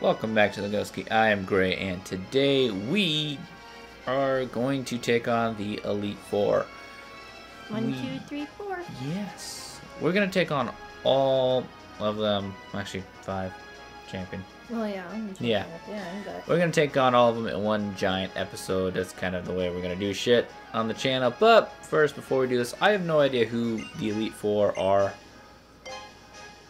Welcome back to the Ghost I am Gray, and today we are going to take on the Elite Four. One, We- two, three, four. Yes. We're going to take on all of them. Actually, five champion. Well, yeah. I'm Yeah. the but We're going to take on all of them in one giant episode. That's kind of the way we're going to do shit on the channel. But first, before we do this, I have no idea who the Elite Four are.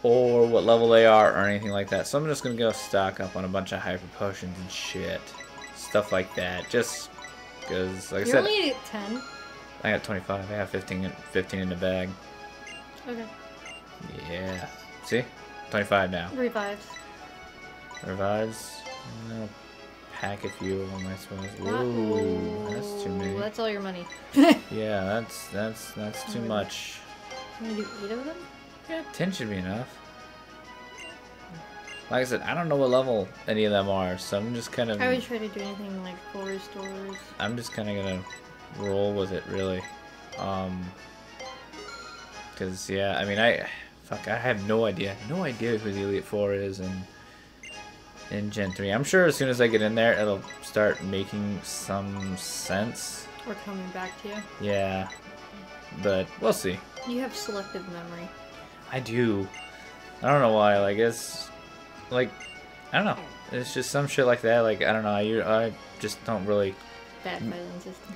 Or what level they are, or anything like that. So I'm just gonna go stock up on a bunch of hyper potions and shit. Stuff like that. Just because, like I you're said, only at ten. I got 25. I have 15, in- 15 in the bag. Okay. Yeah. See? 25 now. Revives. Revives. I'll pack a few of them, I suppose. Whoa, that's too many. That's all your money. Yeah, that's that's that's too much. Can we do eight of them? Yeah, 10 should be enough. Like I said, I don't know what level any of them are, so I'm just kind of I would try to do anything like four restores. I'm just kind of gonna roll with it, really. Um, cause yeah, I mean, I fuck, I have no idea, no idea who the Elite Four is in in Gen three. I'm sure as soon as I get in there, it'll start making some sense. Or coming back to you. Yeah, but we'll see. You have selective memory. I do. I don't know why. Like it's like I don't know. It's just some shit like that. Like I don't know. I I just don't really Bad filing system.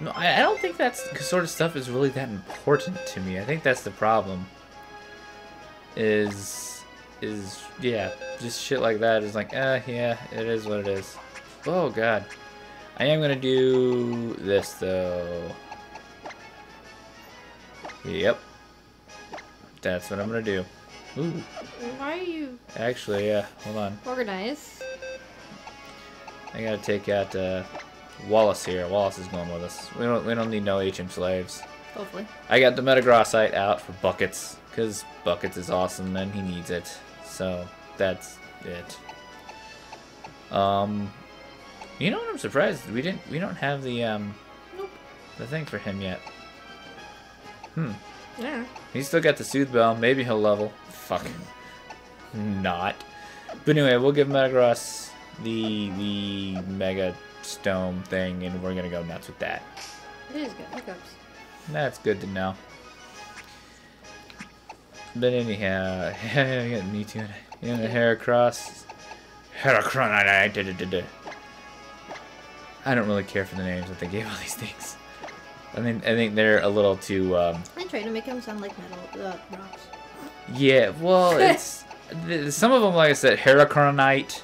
No, I, I don't think that sort of stuff is really that important to me. I think that's the problem. Is is yeah, just shit like that is like, uh, yeah, it is what it is. Oh god, I am gonna do this though. Yep, that's what I'm gonna do. Ooh, Why are you actually, yeah. Hold on, Organize. I gotta take out uh, Wallace here. Wallace is going with us. We don't we don't need no HM slaves. Hopefully. I got the Metagrossite out for Buckets, because Buckets is awesome and he needs it. So, that's it. Um, you know what I'm surprised? We didn't, we don't have the, um, Nope. the thing for him yet. Hmm. Yeah. He's still got the Soothe Bell. Maybe he'll level. Fuck. Not. But anyway, we'll give Metagross the, the Mega Stone thing, and we're gonna go nuts with that. It is good. Hiccups. That's good to know. But anyhow, me too. You know, Heracross. Heracron. I don't really care for the names that they gave all these things. I mean, I think they're a little too. Um, I tried to make them sound like metal uh, rocks. Yeah, well, it's some of them, like I said, Heracronite.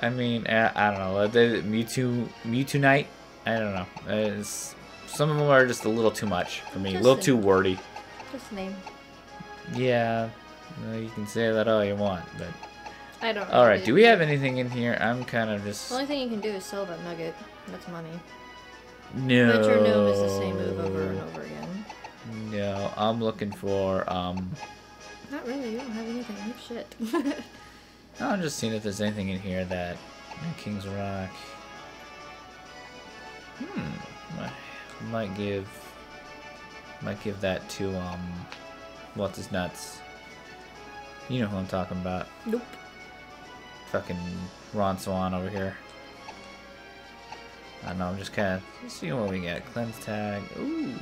I mean, I, I don't know. The Mewtwo, Mewtwonite. I don't know. It's, some of them are just a little too much for me. A little too wordy. Just name. Yeah, well, you can say that all you want, but I don't. all right. Do we have anything in here? I'm kind of just The only thing you can do is sell that nugget. That's money. no. But your gnome is the same move over and over again. No, I'm looking for um. Not really. You don't have anything. Have shit. I'm just seeing if there's anything in here that King's Rock. Hmm. I might give. Might give that to um. What's his nuts? You know who I'm talking about. nope. fucking Ron Swan over here. I don't know, I'm just kind of seeing what we get. Cleanse tag. Ooh.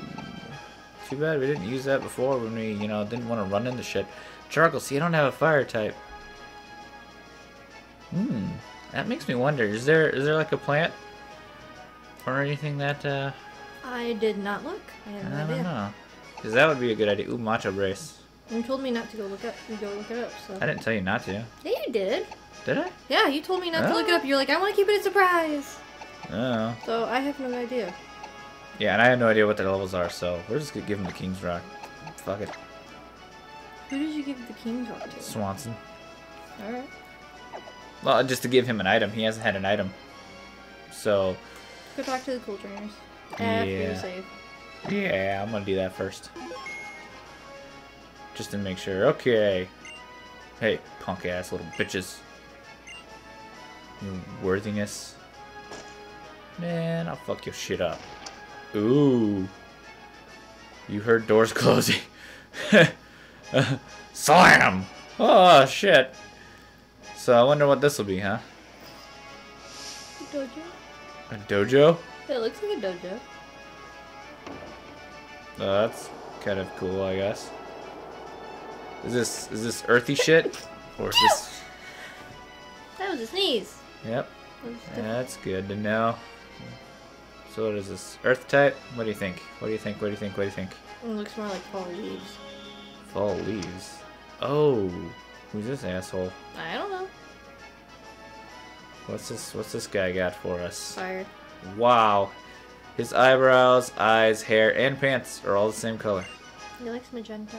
Too bad we didn't use that before when we, you know, didn't want to run into shit. Charcoal, see, I don't have a fire type. Hmm. That makes me wonder, is there is there like a plant? Or anything that, uh, I did not look. I have no I don't idea. know. Because that would be a good idea. Ooh, Macho Brace. You told me not to go look up. You go look it up. So. I didn't tell you not to. Yeah, you did. Did I? Yeah, you told me not to look it Oh. up. You're like, I want to keep it a surprise. Oh. So I have no idea. Yeah, and I have no idea what their levels are, so we're just gonna give him the King's Rock. Fuck it. Who did you give the King's Rock to? Swanson. All right. Well, just to give him an item. He hasn't had an item. So, Go talk to the cool trainers. Yeah. yeah, I'm gonna do that first. Just to make sure. Okay. Hey, punk ass little bitches. You worthiness. Man, I'll fuck your shit up. Ooh. You heard doors closing. Slam! Oh, shit. So I wonder what this will be, huh? Dojo? A dojo? It looks like a dojo. Oh, that's kind of cool, I guess. Is this is this earthy shit, or is this? That was a sneeze. Yep, That was that's good to know. So what is this? Earth type? What do you think? What do you think? What do you think? What do you think? It looks more like fall leaves. Fall leaves. Oh, who's this asshole? I don't know. What's this? What's this guy got for us? Fire. Wow, his eyebrows, eyes, hair, and pants are all the same color. He likes magenta.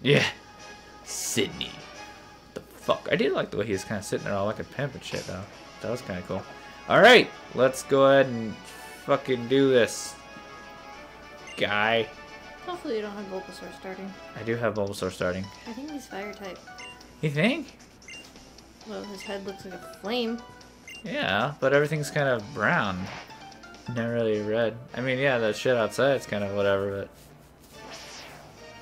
Yeah, Sidney. The fuck? I did like the way he was kind of sitting there all like a pimp and shit though. That was kind of cool. All right, let's go ahead and fucking do this, guy. Hopefully you don't have Bulbasaur starting. I do have Bulbasaur starting. I think he's fire type. You think? Well, his head looks like a flame. Yeah, but everything's kind of brown. Not really red. I mean, yeah, that shit outside's kind of whatever, but.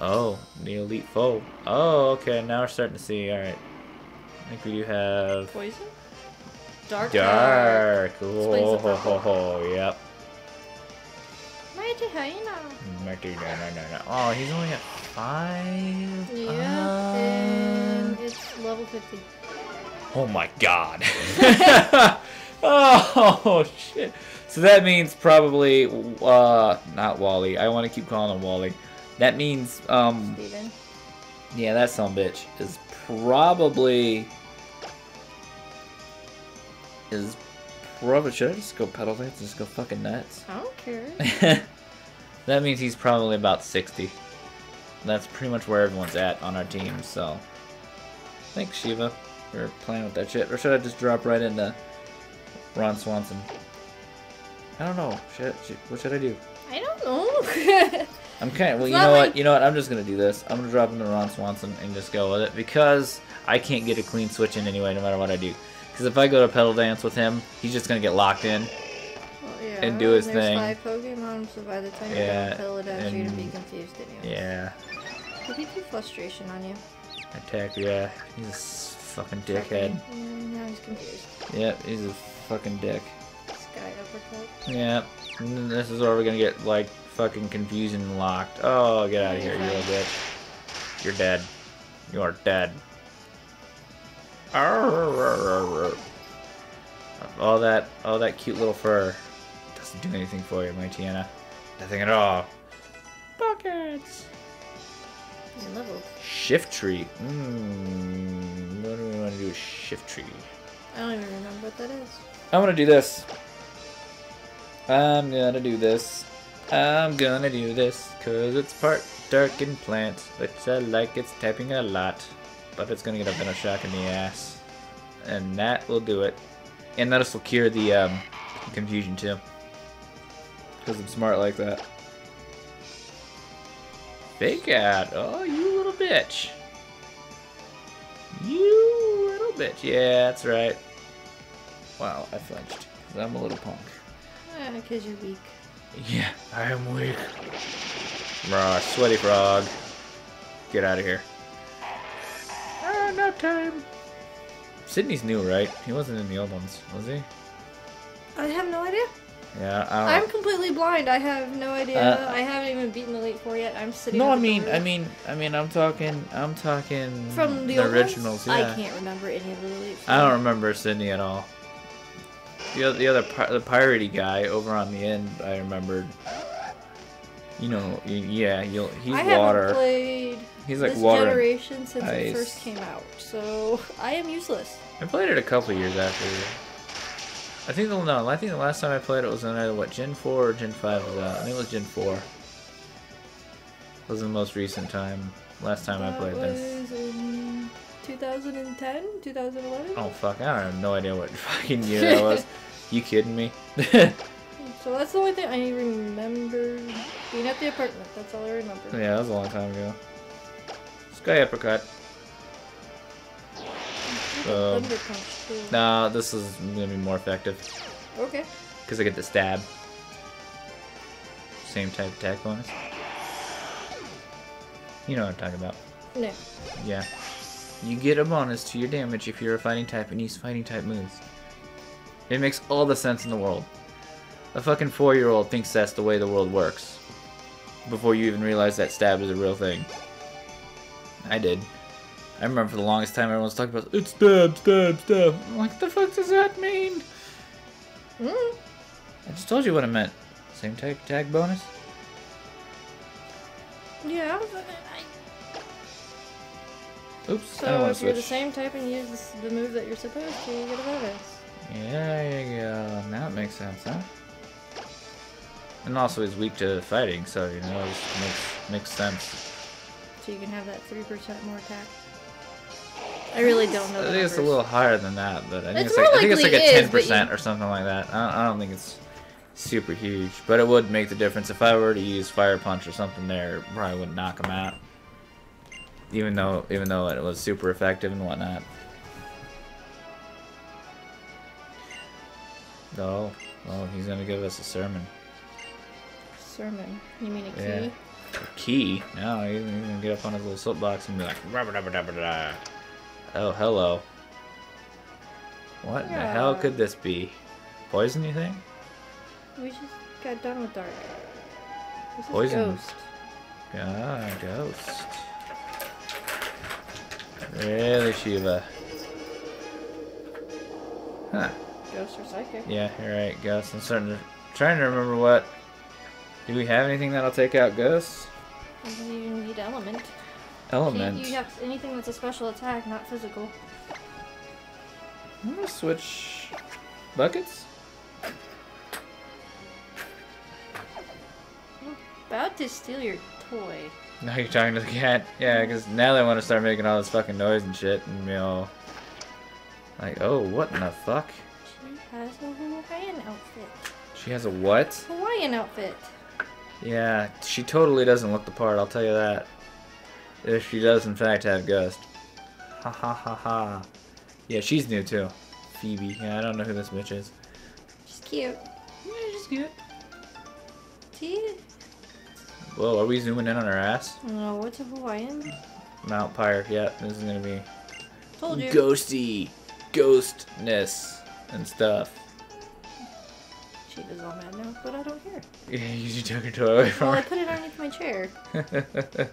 Oh, the elite foe. Oh, okay, now we're starting to see. Alright. I think we do have. Poison? Dark. Dark. Explains Oh, ho, ho, ho, yep. Oh, he's only at five? Yeah, Ah. and it's level 50. Oh my god. oh shit. So that means probably uh not Wally. I want to keep calling him Wally. That means um Steven. yeah, that some bitch is probably is probably should I just go petal dance and just go fucking nuts? I don't care. That means he's probably about 60. That's pretty much where everyone's at on our team, so. Thanks, Shiva, for playing with that shit. Or should I just drop right into Ron Swanson? I don't know. Shit, shit, what should I do? I don't know. I'm kind of, well, It's you know like- what? You know what? I'm just gonna do this. I'm gonna drop into Ron Swanson and just go with it because I can't get a clean switch in anyway, no matter what I do. Because if I go to petal dance with him, he's just gonna get locked in. Yeah, And do his thing. five Pokemon, so by the time Yeah, you go to Philadelphia, you're gonna be confused anyway. Yeah. Did he do frustration on you? Attack, yeah. He's a fucking dickhead. Mm, now he's confused. Yep, he's a fucking dick. Sky uppercut. Yeah, and then this is where we're gonna get like fucking confusion and locked. Oh, get out of here, you little bitch. You're dead. You are dead. All that, all that cute little fur doesn't do anything for you, Mightyena. Nothing at all. Buckets. Leveled. Shiftry. Mmm. What do we want to do with Shiftry? I don't even remember what that is. I'm gonna do this. I'm gonna do this. I'm gonna do this because it's part dark and plant, which I like. It's typing a lot, but it's gonna get a venom shock in the ass, and that will do it. And that will cure the um, confusion too, because I'm smart like that. Fake out. Oh, you little bitch. You little bitch. Yeah, that's right. Wow, I flinched. 'cause I'm a little punk. because Ah, you're weak. Yeah, I am weak. Raw, sweaty frog. Get out of here. Ah, no time. Sidney's new, right? He wasn't in the old ones, was he? I have no idea. Yeah, I I'm don't. completely blind. I have no idea. Uh, I haven't even beaten the Elite Four yet. I'm sitting. no, at I mean, door. I mean, I mean, I'm talking, I'm talking from the, old originals. Yeah. I can't remember any of the Elite Four. I don't remember Sidney at all. The other, the other, the piratey guy over on the end, I remembered. You know, yeah, you'll, he's I haven't water. played He's like this water. generation since ice. it first came out, so I am useless. I played it a couple years after. I think the no, I think the last time I played it was on either what Gen 4 or Gen 5 was out. I think it was Gen 4. It Was the most recent time. Last time I that played was this. in 2010, 2011. Oh fuck! I have no idea what fucking year that was. You kidding me? So that's the only thing I remember being at the apartment. That's all I remember. yeah, that was a long time ago. Sky uppercut. Um, Thunder punch too. Nah, this is gonna be more effective Okay. because I get the stab. Same type of attack bonus. You know what I'm talking about. No. Yeah. You get a bonus to your damage if you're a fighting type and use fighting type moves. It makes all the sense in the world. A fucking four-year-old thinks that's the way the world works. Before you even realize that stab is a real thing. I did. I remember for the longest time everyone was talking about it's stab, stab, stab. I'm like, what the fuck does that mean? Mm. I just told you what it meant. Same type tag bonus? Yeah. I, Oops, I don't so want if you're the same type and use this- the move that you're supposed to, you get a bonus. Yeah, there you go. Now it makes sense, huh? And also he's weak to fighting, so you know, it just makes makes sense. So you can have that 3% more attack. I really don't know I think it's a little higher than that, but I think It's it's, like I think it's like a ten percent or something like that. I don't, I don't think it's super huge, but it would make the difference if I were to use fire punch or something there. it Probably would knock him out, even though even though it was super effective and whatnot. Oh, oh, he's gonna give us a sermon. Sermon. You mean a key? Yeah. Key? No, he's gonna get up on his little soapbox and be like, "Rubba dabba dabba da." Oh, hello. What in the hell could this be? Poison, you think? We just got done with Dark. This Poison. is Ghost. Ah, ghost. Really, Shiva? Huh. Ghost or Psychic. Yeah, you're right, ghost. I'm starting to trying to remember what. Do we have anything that'll take out ghosts? You need Element. Element. You, you have anything that's a special attack, not physical. I'm gonna switch buckets. About to steal your toy. Now you're talking to the cat. Yeah, because now they want to start making all this fucking noise and shit, and you know, like, oh, what in the fuck? She has a Hawaiian outfit. She has a what? Hawaiian outfit. Yeah, she totally doesn't look the part. I'll tell you that. If she does in fact have Ghost. Ha ha ha ha. Yeah, she's new too. Phoebe. Yeah, I don't know who this bitch is. She's cute. Yeah, she's cute. See? Whoa, are we zooming in on her ass? No, what's a Hawaiian? Mount Pyre. Yeah, this is gonna be Told you. ghosty, ghostness, and stuff. She is all mad now, but I don't care. Yeah, you took her toy away from Well, I put it underneath my chair.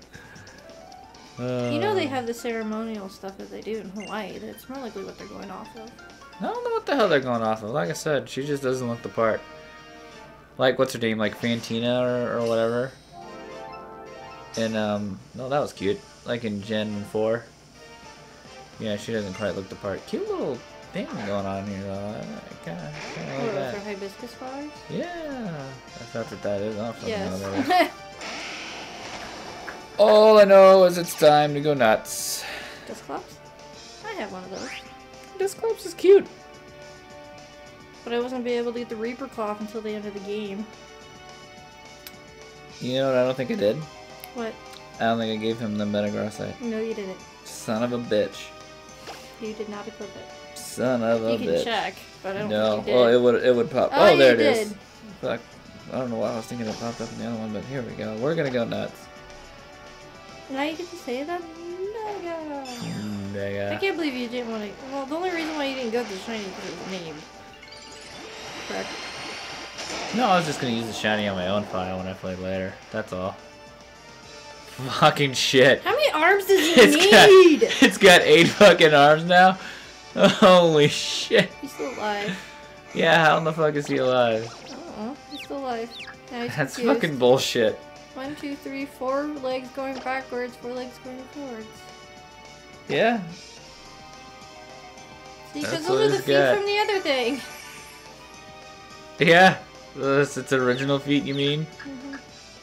You Uh, know they have the ceremonial stuff that they do in Hawaii. That's more likely what they're going off of. I don't know what the hell they're going off of. Like I said, she just doesn't look the part. Like what's her name? Like Fantina or, or whatever. And um, no, that was cute. Like in Gen Four. Yeah, she doesn't quite look the part. Cute little thing going on here though. I kind of like are that. hibiscus flowers? Yeah, that's not what that is. I don't fucking know All I know is it's time to go nuts. Dusclops? I have one of those. Dusclops is cute. But I wasn't gonna be able to get the Reaper Cloth until the end of the game. You know what I don't think I did? What? I don't think I gave him the Metagrossite. No, you didn't. Son of a bitch. You did not equip it. Son of a bitch. you can bitch. check, but I don't No, think you did. well, it would it would pop. Oh, Oh, there it is. did. Fuck. I don't know why I was thinking it popped up in the other one, but here we go. We're gonna go nuts. Now you get to say that? Mega. You I can't believe you didn't want to. Well, the only reason why you didn't go to the shiny is because it was named. Correct. No, I was just gonna use the shiny on my own file when I played later. That's all. Fucking shit. How many arms does he It's got, need? it's got eight fucking arms now. Holy shit. He's still alive. Yeah, how in the fuck is he alive? Uh oh, he's still alive. That's confused. fucking bullshit. One, two, three, four legs going backwards, four legs going forwards. Yeah. See, That's because what those are the feet got. from the other thing. Yeah. That's its original feet, you mean? Mhm.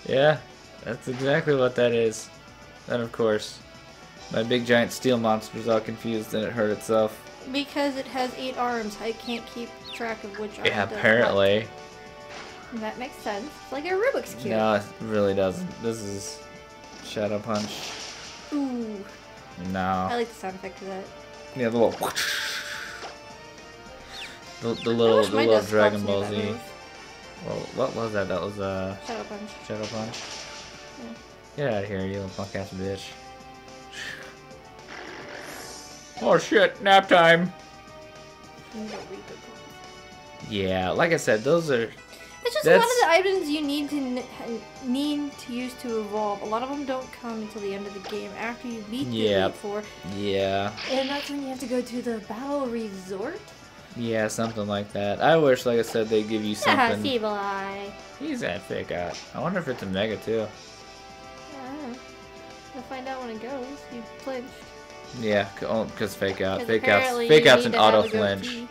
Yeah. That's exactly what that is. And of course, my big giant steel monster's all confused and it hurt itself. Because it has eight arms, I can't keep track of which arm Yeah, does apparently. That makes sense. It's like a Rubik's Cube. No, it really doesn't. This is Shadow Punch. Ooh. No. I like the sound effect of that. Yeah, the little. The, the little, the little Dragon Ball Z. Well, what was that? That was uh, Shadow Punch. Shadow Punch. Yeah. Get out of here, you little punk ass bitch. Oh shit, nap time. You need a Reaper Pulse. Yeah, like I said, those are It's just a lot of the items you need to need to use to evolve. A lot of them don't come until the end of the game after you beat the Yep. Elite Four, yeah, and that's when you have to go to the Battle Resort. yeah, something like that. I wish, like I said, they'd give you Haha, something. Feeble Eye. He's that fake out. I wonder if it's a mega too. I don't know. We'll find out when it goes. You flinched. Yeah, because oh, fake out. fake outs, apparently fake you outs an auto a flinch.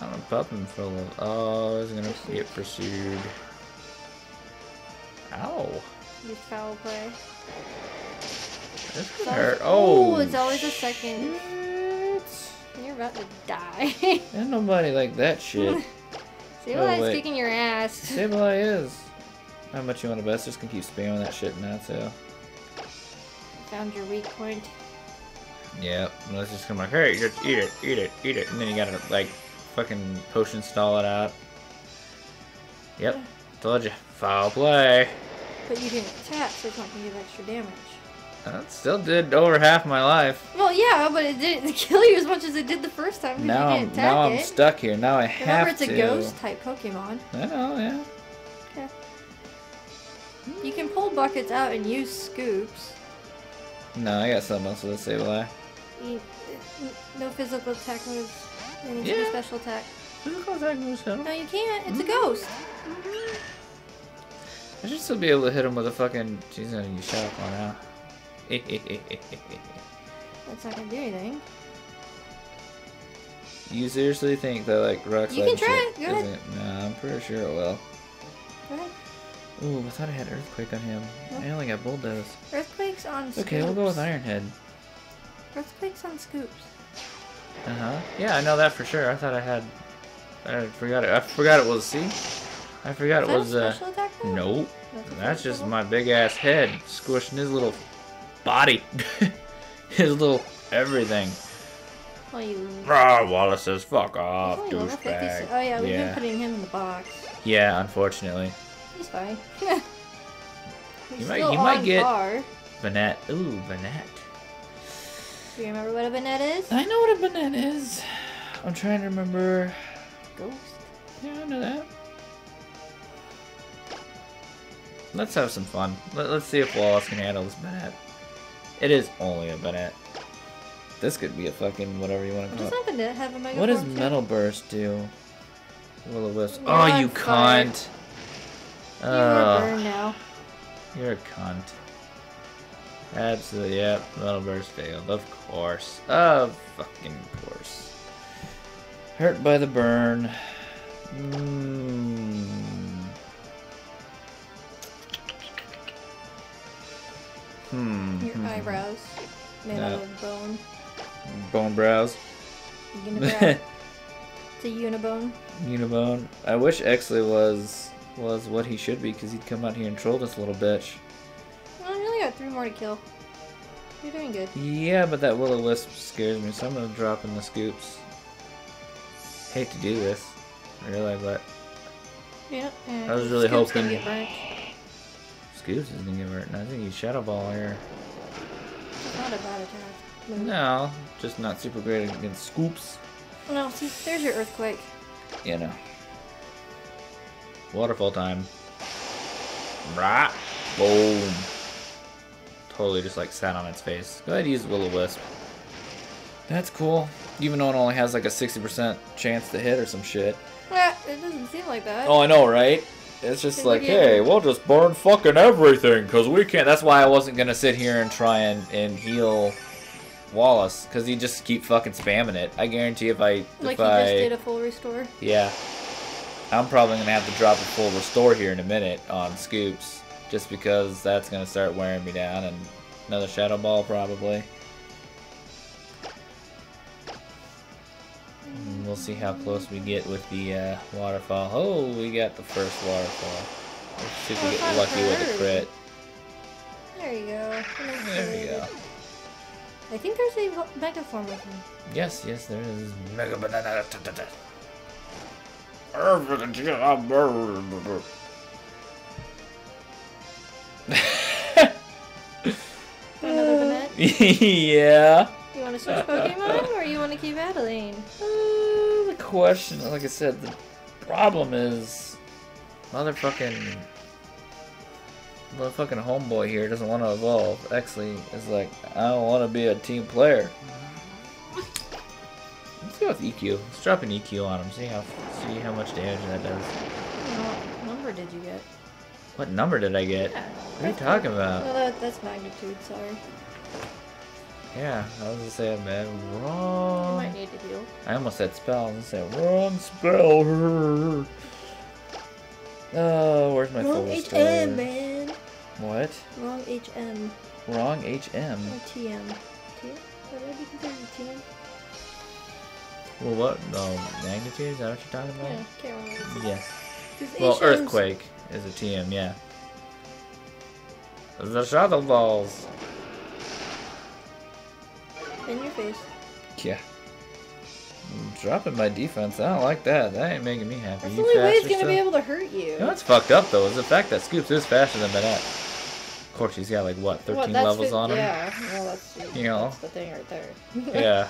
I'm gonna pop him for a little. Oh, he's gonna get pursued. Ow. Use foul play. This could hurt. Oh, it's always a second. shit. You're about to die. Ain't nobody like that shit. Feeble Oh, Eye's kicking your ass. Sableye is. How much you want to bet? Just gonna keep spamming that shit now too. Found your weak point. Yep. Let's just come like, hey, just eat it, eat it, eat it, and then you gotta like fucking potion stall it out. Yep. Told you. Foul play. But you didn't attack, so it's not gonna give extra damage. That still did over half my life. Well, yeah, but it didn't kill you as much as it did the first time Now you I'm now I'm it. stuck here. Now I have to. Remember, it's to. a ghost type Pokemon. I know, yeah. You can pull buckets out and use scoops. No, I got something else with a Sableye. No physical attack moves. And it's Yeah. a special attack. Physical attack moves hit him. No, you can't. It's a mm-hmm. ghost. Mm-hmm. I should still be able to hit him with a fucking. She's gonna use Shadow Claw now. That's not gonna do anything. you seriously think that like rock You can try go ahead. Nah, I'm pretty sure it will. Go ahead. Ooh, I thought I had Earthquake on him. I only got Bulldoze. Earthquakes on scoops. Okay, we'll go with Iron Head. Earthquakes on scoops. Uh huh. Yeah, I know that for sure. I thought I had. I forgot it. I forgot it was. See, I forgot it was. Uh, nope. That's, That's just my big ass head squishing his little body, his little everything. Well, you. Ah, Wallace says, "Fuck off, Oh, level 56. douchebag." Oh yeah, we've yeah. been putting him in the box. Yeah, unfortunately. He's fine. He's He might- he might get- par. Banette. Ooh, Banette. Do you remember what a banette is? I know what a Banette is. I'm trying to remember. Ghost. Yeah, I know that. Let's have some fun. Let, us see if Wallace can handle this Banette. It is only a Banette. This could be a fucking whatever you want to call Does it. not have a mega What does too? Metal Burst do? Will o wisp. Oh, you cunt. You burned now. you're a cunt. Absolutely, yep. Metal Burst failed. Of course. Of fucking course. Hurt by the burn. Mm. Hmm. Your eyebrows made No. out of bone. Bone brows. Unibrow. it's a unibone. Unibone. I wish Exley was was what he should be, because he'd come out here and troll this little bitch. Only got three more to kill. You're doing good. Yeah, but that will o wisp scares me, so I'm gonna drop in the scoops. Hate to do this, really, but Yeah. yeah, I was really Scoop's hoping- Gonna get burnt. scoops is gonna get hurt. And I think he's Shadow Ball here. It's not a bad attack. move. No, just not super great against scoops. No, see, there's your earthquake. You know. Waterfall time. Right. Boom. Totally just like sat on its face. Go ahead and use Will o Wisp. That's cool. Even though it only has like a 60% chance to hit or some shit. It doesn't seem like that. Oh, I know, right? It's just Then like, look hey, we'll just burn fucking everything because we can't. That's why I wasn't gonna sit here and try and, and heal Wallace because he just keep fucking spamming it. I guarantee if I like if you I just did a full restore. yeah, I'm probably gonna have to drop a full restore here in a minute on scoops just because that's gonna start wearing me down and another shadow ball probably. And we'll see how close we get with the uh, waterfall. Oh, we got the first waterfall. Let's see if we Oh, get lucky with a crit. There you go. There we go. I think there's a mega form with me. Yes, yes, there is. Mega banana. yeah. You want to switch Pokemon or you want to keep Adeline? Uh, the question, like I said, the problem is, motherfucking, motherfucking homeboy here doesn't want to evolve. Exley is like, I don't want to be a team player. Let's go with EQ. Let's drop an EQ on him. See how see how much damage that does. What number did you get? What number did I get? Yeah. What are you talking about? No, that, that's magnitude, sorry. Yeah, I was gonna say, man, You wrong. might need to heal. I almost said spell. I was gonna say wrong spell. Oh, where's my Wrong full HM, man. What? Wrong HM. Wrong HM. Or TM. TM? What would you consider TM? Well, what? No, magnitude? Is that what you're talking Yeah, about? can't remember. Yes. 'Cause Well, HMs earthquake is a TM. Yeah. The shadow balls. In your face. Yeah. I'm dropping my defense. I don't like that. That ain't making me happy. That's the only way it's gonna be able to hurt you. You know what's fucked up though is the fact that Scoops is faster than Banette. Of course, he's got like what, 13 What, levels on him. Yeah, well, that's, You know. that's the thing right there. Yeah.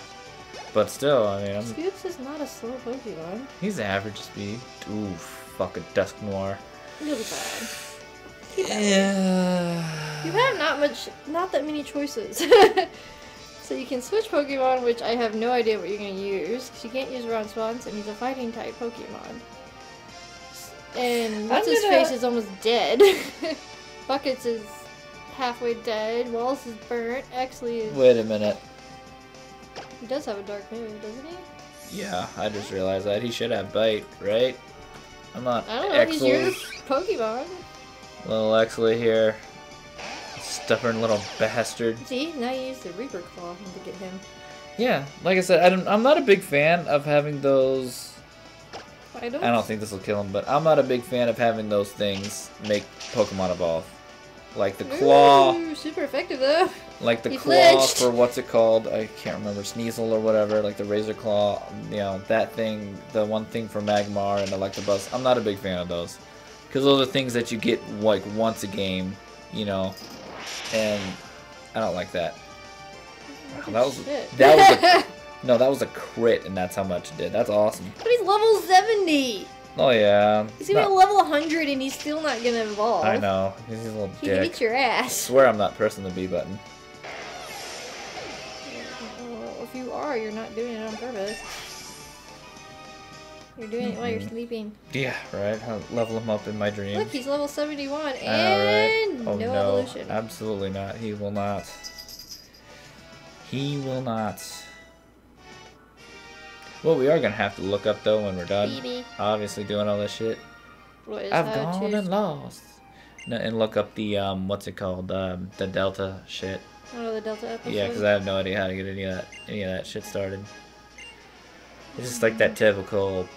But still, I mean, I'm, Scoops is not a slow Pokemon. he's average speed. Ooh, fuck a Dusknoir. You'll be fine. Yeah. You have not much, not that many choices. so you can switch Pokemon, which I have no idea what you're going to use, because you can't use Ronspons, and he's a fighting type Pokemon. And what's his gonna- face is almost dead. Buckets is halfway dead. Wallace is burnt. Exley is. Wait a minute. He does have a dark move, doesn't he? Yeah, I just realized that he should have bite, right? I'm not I don't know. He's your Pokemon. Little Exley here. Stubborn little bastard. See, now you use the Reaper Claw to get him. Yeah, like I said, I don't, I'm not a big fan of having those. I don't. I don't think this will kill him, but I'm not a big fan of having those things make Pokemon evolve. Like the claw, Ooh, super effective though. like the he claw flinched. for what's it called? I can't remember, Sneasel or whatever, like the Razor Claw, you know, that thing, the one thing for Magmar and Electabuzz. I'm not a big fan of those. Because those are things that you get like once a game, you know, and I don't like that. Wow, that was Shit. that was a, no, that was a crit, and that's how much it did. That's awesome. but he's level 70. Oh yeah. He's gonna Not- be level 100 and he's still not gonna evolve. I know. He's a little He dick. eat your I ass. swear I'm not pressing the B button. Well, if you are, you're not doing it on purpose. You're doing it while you're sleeping. Yeah, right. I'll level him up in my dreams. Look, he's level 71 Alright. and Oh no, no, evolution. absolutely not. He will not. He will not. Well, we are gonna have to look up though when we're done. Obviously doing all this shit. What is I've gone and lost. No, and look up the um, what's it called? Um, the Delta shit. Of the Delta episodes. Yeah, because I have no idea how to get any of that any of that shit started. It's just like that typical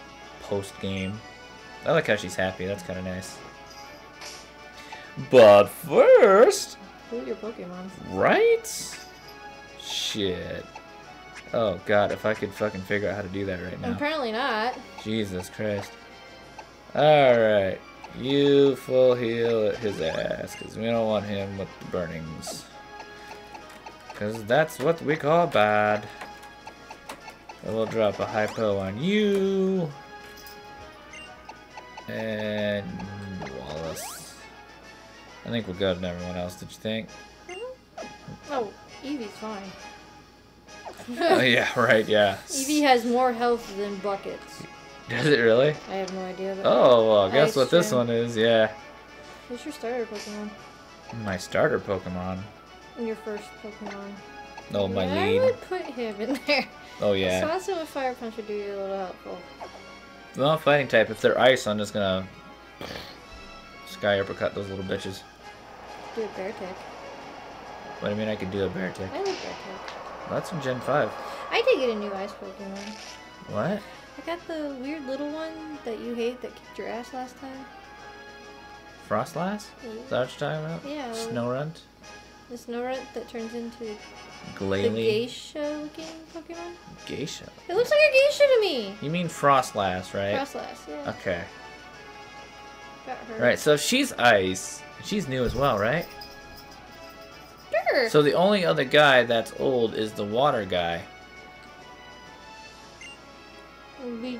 post game. I like how she's happy. That's kind of nice. But first, Who your Pokemon? right? Shit. Oh god, if I could fucking figure out how to do that right now. Apparently not. Jesus Christ. Alright. You full heal at his ass, because we don't want him with the burnings. Because that's what we call bad. We'll drop a hypo on you. And Wallace. I think we're good on everyone else, did you think? Mm-hmm. Oh, Evie's fine. oh, yeah, right, yeah. Evie has more health than Buckets. Does it really? I have no idea. But Oh, well, guess what this one is, yeah. Who's your starter Pokemon? My starter Pokemon. And your first Pokemon? Oh, my yeah, I would put him in there. Oh, yeah. Sansa with Fire Punch would do you a little helpful. Well, fighting type. If they're ice, I'm just gonna sky uppercut those little bitches. Do a Beartic. But I mean, I could do a Beartic. I like Beartic. That's in Gen 5. I did get a new ice Pokemon. What? I got the weird little one that you hate that kicked your ass last time. Froslass? Is that what you're talking about? Yeah. Snorunt? The Snorunt that turns into the geisha looking Pokemon. Geisha? It looks like a geisha to me. You mean Froslass, right? Froslass, yeah. Okay. Got her. Right, so she's ice. She's new as well, right? Sure. So the only other guy that's old is the water guy. we,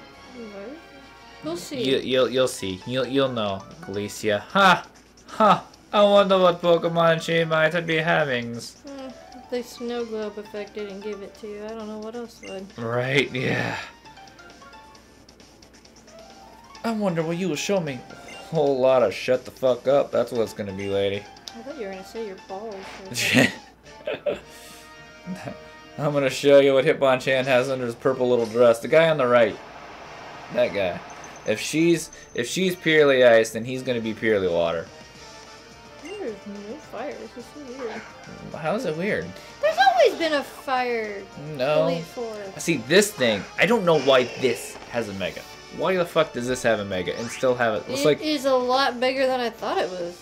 we'll see. You, you'll you'll see. You'll you'll know, Glacia. Ha, ha. I wonder what Pokemon she might be having. Eh, the snow globe effect didn't give it to you, I don't know what else would. Right? Yeah. I wonder what you will show me. a Whole lot of shut the fuck up. That's what it's gonna be, lady. I thought you were gonna say your balls. for a second. I'm gonna show you what Hitmonchan has under his purple little dress. The guy on the right. That guy. If she's if she's purely ice, then he's gonna be purely water. There's no fire. This is so weird. How is it weird? There's always been a fire. No. Elite Four. See this thing. I don't know why this has a mega. Why the fuck does this have a mega and still have it? It's It like is a lot bigger than I thought it was.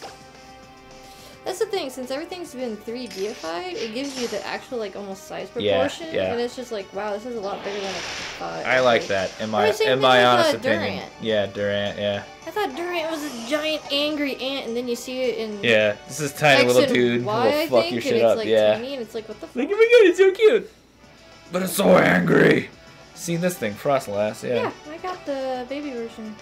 That's the thing, since everything's been 3Dified, it gives you the actual, like, almost size proportion. yeah. And it's just like, wow, this is a lot bigger than I thought. I like that. In my in my honest opinion. Durant. Yeah, Durant. Yeah. I thought Durant was a giant angry ant, and then you see it in Yeah. This is tiny X little dude who will fuck think, your shit it's up. like yeah. tiny, and it's like, what the Like, fuck? oh my god, it's so cute. But it's so angry. Seen this thing, Froslass, yeah. Yeah, I got the baby version.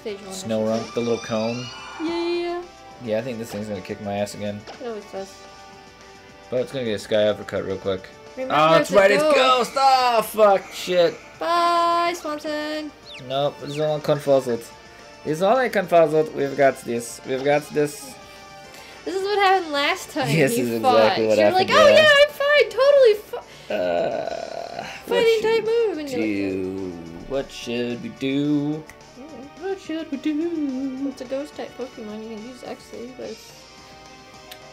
Stage one. Snorunt, the little cone. Yeah, yeah, yeah. Yeah, I think this thing's gonna kick my ass again. It always does. But it's gonna get a sky uppercut real quick. Remember oh, it's right, it's. Ghost! Oh, fuck, shit. Bye, Swanson. Nope, it's all confuzzled. It's all confuzzled. We've got this. We've got this. This is what happened last time. Yes, you this is fought. exactly what You're like, oh yeah. yeah, I'm fine, totally fi- Uh, fighting type move, and you're do? What should we do? "Hmm, What should we do? it's a ghost type Pokemon. You can use X-Leaf, but it's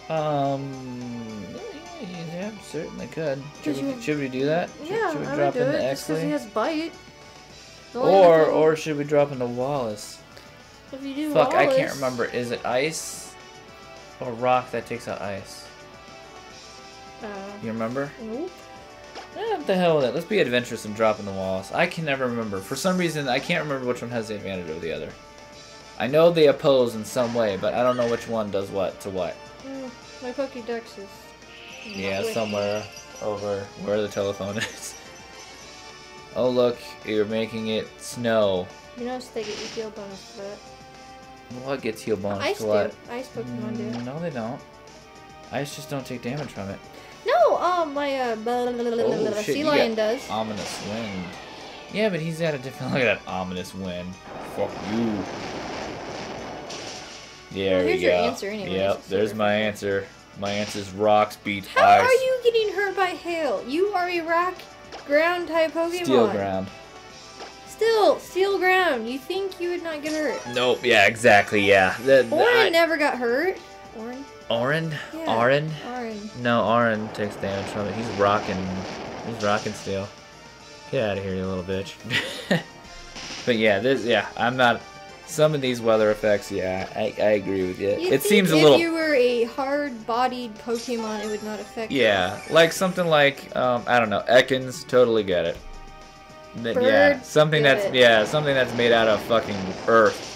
Um, yeah, yeah, certainly could. Should Did we, should we do that? Should, yeah, should we I drop would do in it the just because he has bite. Or, thing- or should we drop into Wallace? if you do Fuck, I can't remember. Is it ice or rock that takes out ice? Uh, You remember? nope. Eh, what the hell with it? Let's be adventurous and drop in the Wallace. I can never remember. For some reason, I can't remember which one has the advantage over the other. I know they oppose in some way, but I don't know which one does what to what. Mm, my Pokédex is. Yeah, somewhere over where the telephone is. Oh look, you're making it snow. You notice they get you heal bonus for that. What gets heal bonus Ice to do. what? Ice Pokemon do. Mm, No, they don't. Ice just don't take damage from it. No, um, my uh, blah, blah, blah, blah, Oh, sea lion does. Ominous wind. Yeah, but he's got a different. Look at that ominous wind. Fuck you. There Well, we here's go. your answer anyways, Yep, there's my answer. My answer's rocks beat How ice. are you getting hurt by hail? You are a rock ground type Pokemon. Steel ground. Still, steel ground. You think you would not get hurt? Nope. Yeah, exactly. Yeah. The, Orin I- never got hurt. Orin? Orin? Yeah. Orin? Orin. No, Orin takes damage from it. He's rocking. He's rocking steel. Get out of here, you little bitch. but yeah, this. Yeah, I'm not. Some of these weather effects, yeah, I, I agree with you. You it seems a little. if you were a hard-bodied Pokemon, it would not affect you. Yeah, like something like um, I don't know, Ekans. Totally get it. That- yeah, Bird, something that's it. yeah, something that's made out of fucking earth.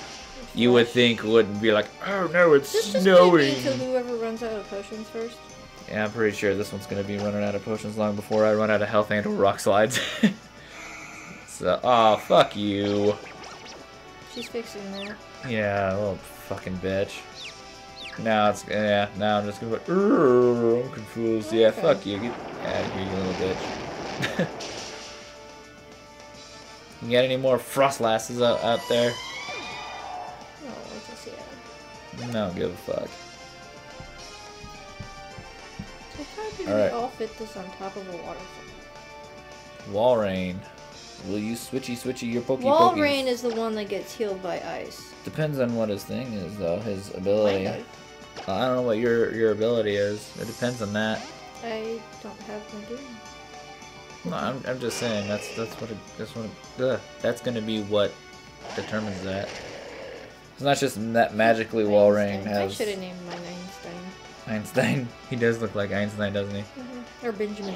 You would think wouldn't be like, oh no, it's This just snowing. be to whoever runs out of potions first. Yeah, I'm pretty sure this one's gonna be running out of potions long before I run out of health and or rock slides. so, oh fuck you. She's fixing that. Yeah, little fucking bitch. Now it's yeah. Now I'm just gonna. "Urgh, I'm confused. Yeah, fuck you. Get out of here, you little bitch. you got any more Froslasses out, out there? What's this yeah. No, don't give a fuck. So how did we all fit this on top of a waterfall? Walrein. Will you switchy switchy your Walrein pokies? is the one that gets healed by ice. Depends on what his thing is, though. His ability. Mine does. Uh, I don't know what your your ability is. It depends on that. I don't have my game. No, I'm, I'm just saying that's that's what it, that's what it, ugh, that's gonna be what determines that. It's not just that magically Walrein Einstein. I should have has named mine Einstein. Einstein. He does look like Einstein, doesn't he? hmm Or Benjamin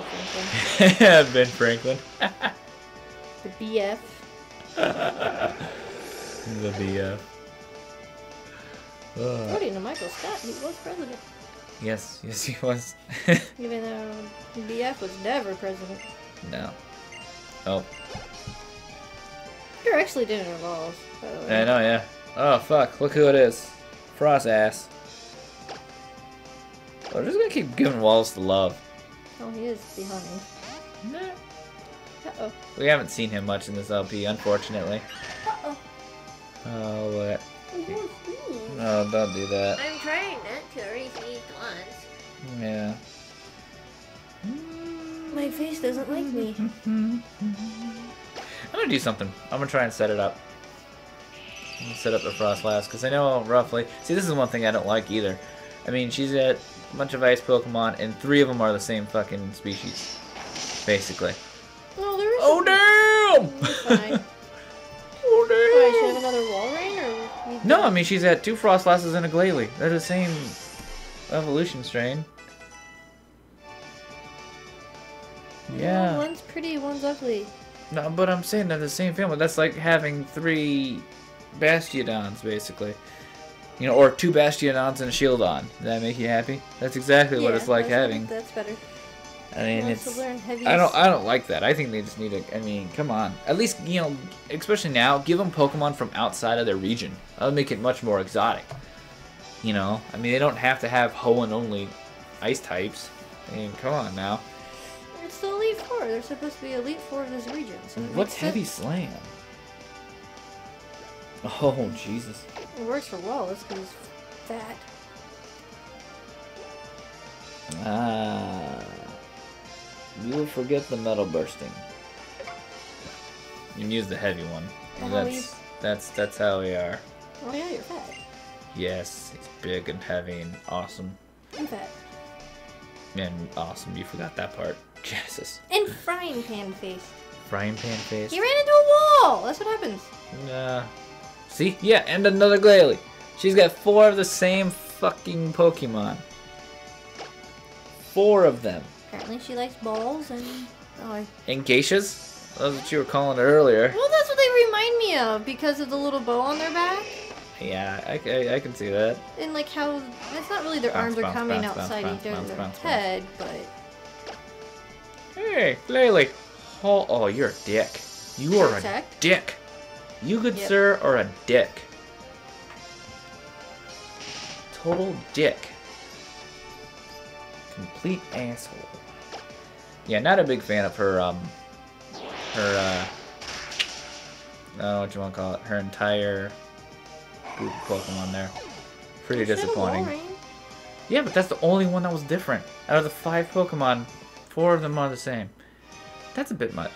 Franklin. ben Franklin. The BF. the BF. Ugh. According to Michael Scott, he was president. Yes, yes, he was. Even though BF was never president. no. Oh, You're actually didn't evolve. by the way. I know, yeah. Oh, fuck. Look who it is. Frost ass. We're just gonna keep giving Wallace the love. Oh, he is behind me. Uh-oh. We haven't seen him much in this LP, unfortunately. Uh-oh. Oh, what? No, don't do that. I'm trying not to repeat once. Yeah. My face doesn't like me. I'm gonna do something. I'm gonna try and set it up. Set up the Froslass, because I know roughly. See, this is one thing I don't like either. I mean, she's got a bunch of ice Pokemon, and three of them are the same fucking species. Basically. Oh, there is. Oh, damn! Fine. oh, Why, should I damn! have another or? No, I mean, she's had two frost Froslasses and a Glalie. They're the same evolution strain. Yeah. One's pretty, one's ugly. No, but I'm saying they're the same family. That's like having three Bastiodons, basically. You know, or two Bastiodons and a Shieldon. Does that make you happy? That's exactly what it's like having. That's better. I mean, it's. I don't. I don't like that. I think they just need to. I mean, come on. At least you know, especially now, give them Pokemon from outside of their region. That'll make it much more exotic. You know, I mean, they don't have to have Hoenn only ice types. I mean, come on now. It's the Elite Four. They're supposed to be Elite Four of this region. So What's Heavy sense. Slam? Oh Jesus. It works for Wallace because he's fat. Ah. You will forget the metal bursting. You can use the heavy one. That's you- that's that's how we are. Oh yeah, you're fat. Yes, it's big and heavy and awesome. I'm fat. And awesome, you forgot that part. Jesus. And frying pan face. Frying pan face. He ran into a wall. That's what happens. Nah. See? Yeah, and another Glalie. She's got four of the same fucking Pokemon. Four of them. Apparently, she likes balls and. Oh, I... And geishas? That's what you were calling it earlier. well, that's what they remind me of because of the little bow on their back Yeah, I, I, I can see that. and like how it's not really their Bounce, arms are coming bounce, bounce, outside bounce, each bounce, other's bounce, bounce. head, but Hey, Glalie. Oh, oh, you're a dick. You are a dick. You, good Yep. sir, are a dick. Total dick. Complete asshole. Yeah, not a big fan of her, um, her, uh, I don't know what you want to call it, her entire group of Pokemon there. Pretty a disappointing. Yeah, but that's the only one that was different. Out of the five Pokemon, four of them are the same. That's a bit much.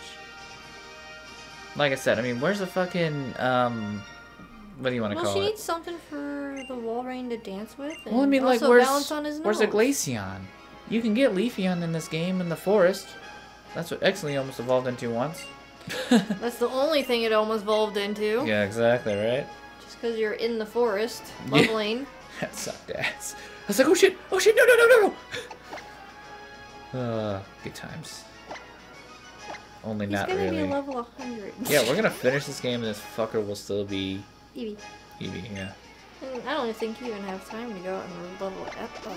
Like I said, I mean, where's the fucking, um, what do you want to call? it? Well, she needs something for the Walrein to dance with. And Well, I mean, like, where's, balance on his where's a. Glaceon? You can get Leafeon in this game in the forest. That's what Exley almost evolved into once. That's the only thing it almost evolved into. yeah, exactly, right? Just because you're in the forest, Yeah. leveling. That sucked ass. I was like, oh shit, oh shit, no, no, no, no, no! Uh, good times. Only He's not gonna really. be level 100. Yeah, we're gonna finish this game and this fucker will still be Eevee. Eevee, yeah. And I don't think you even have time to go out and level it up. Uh,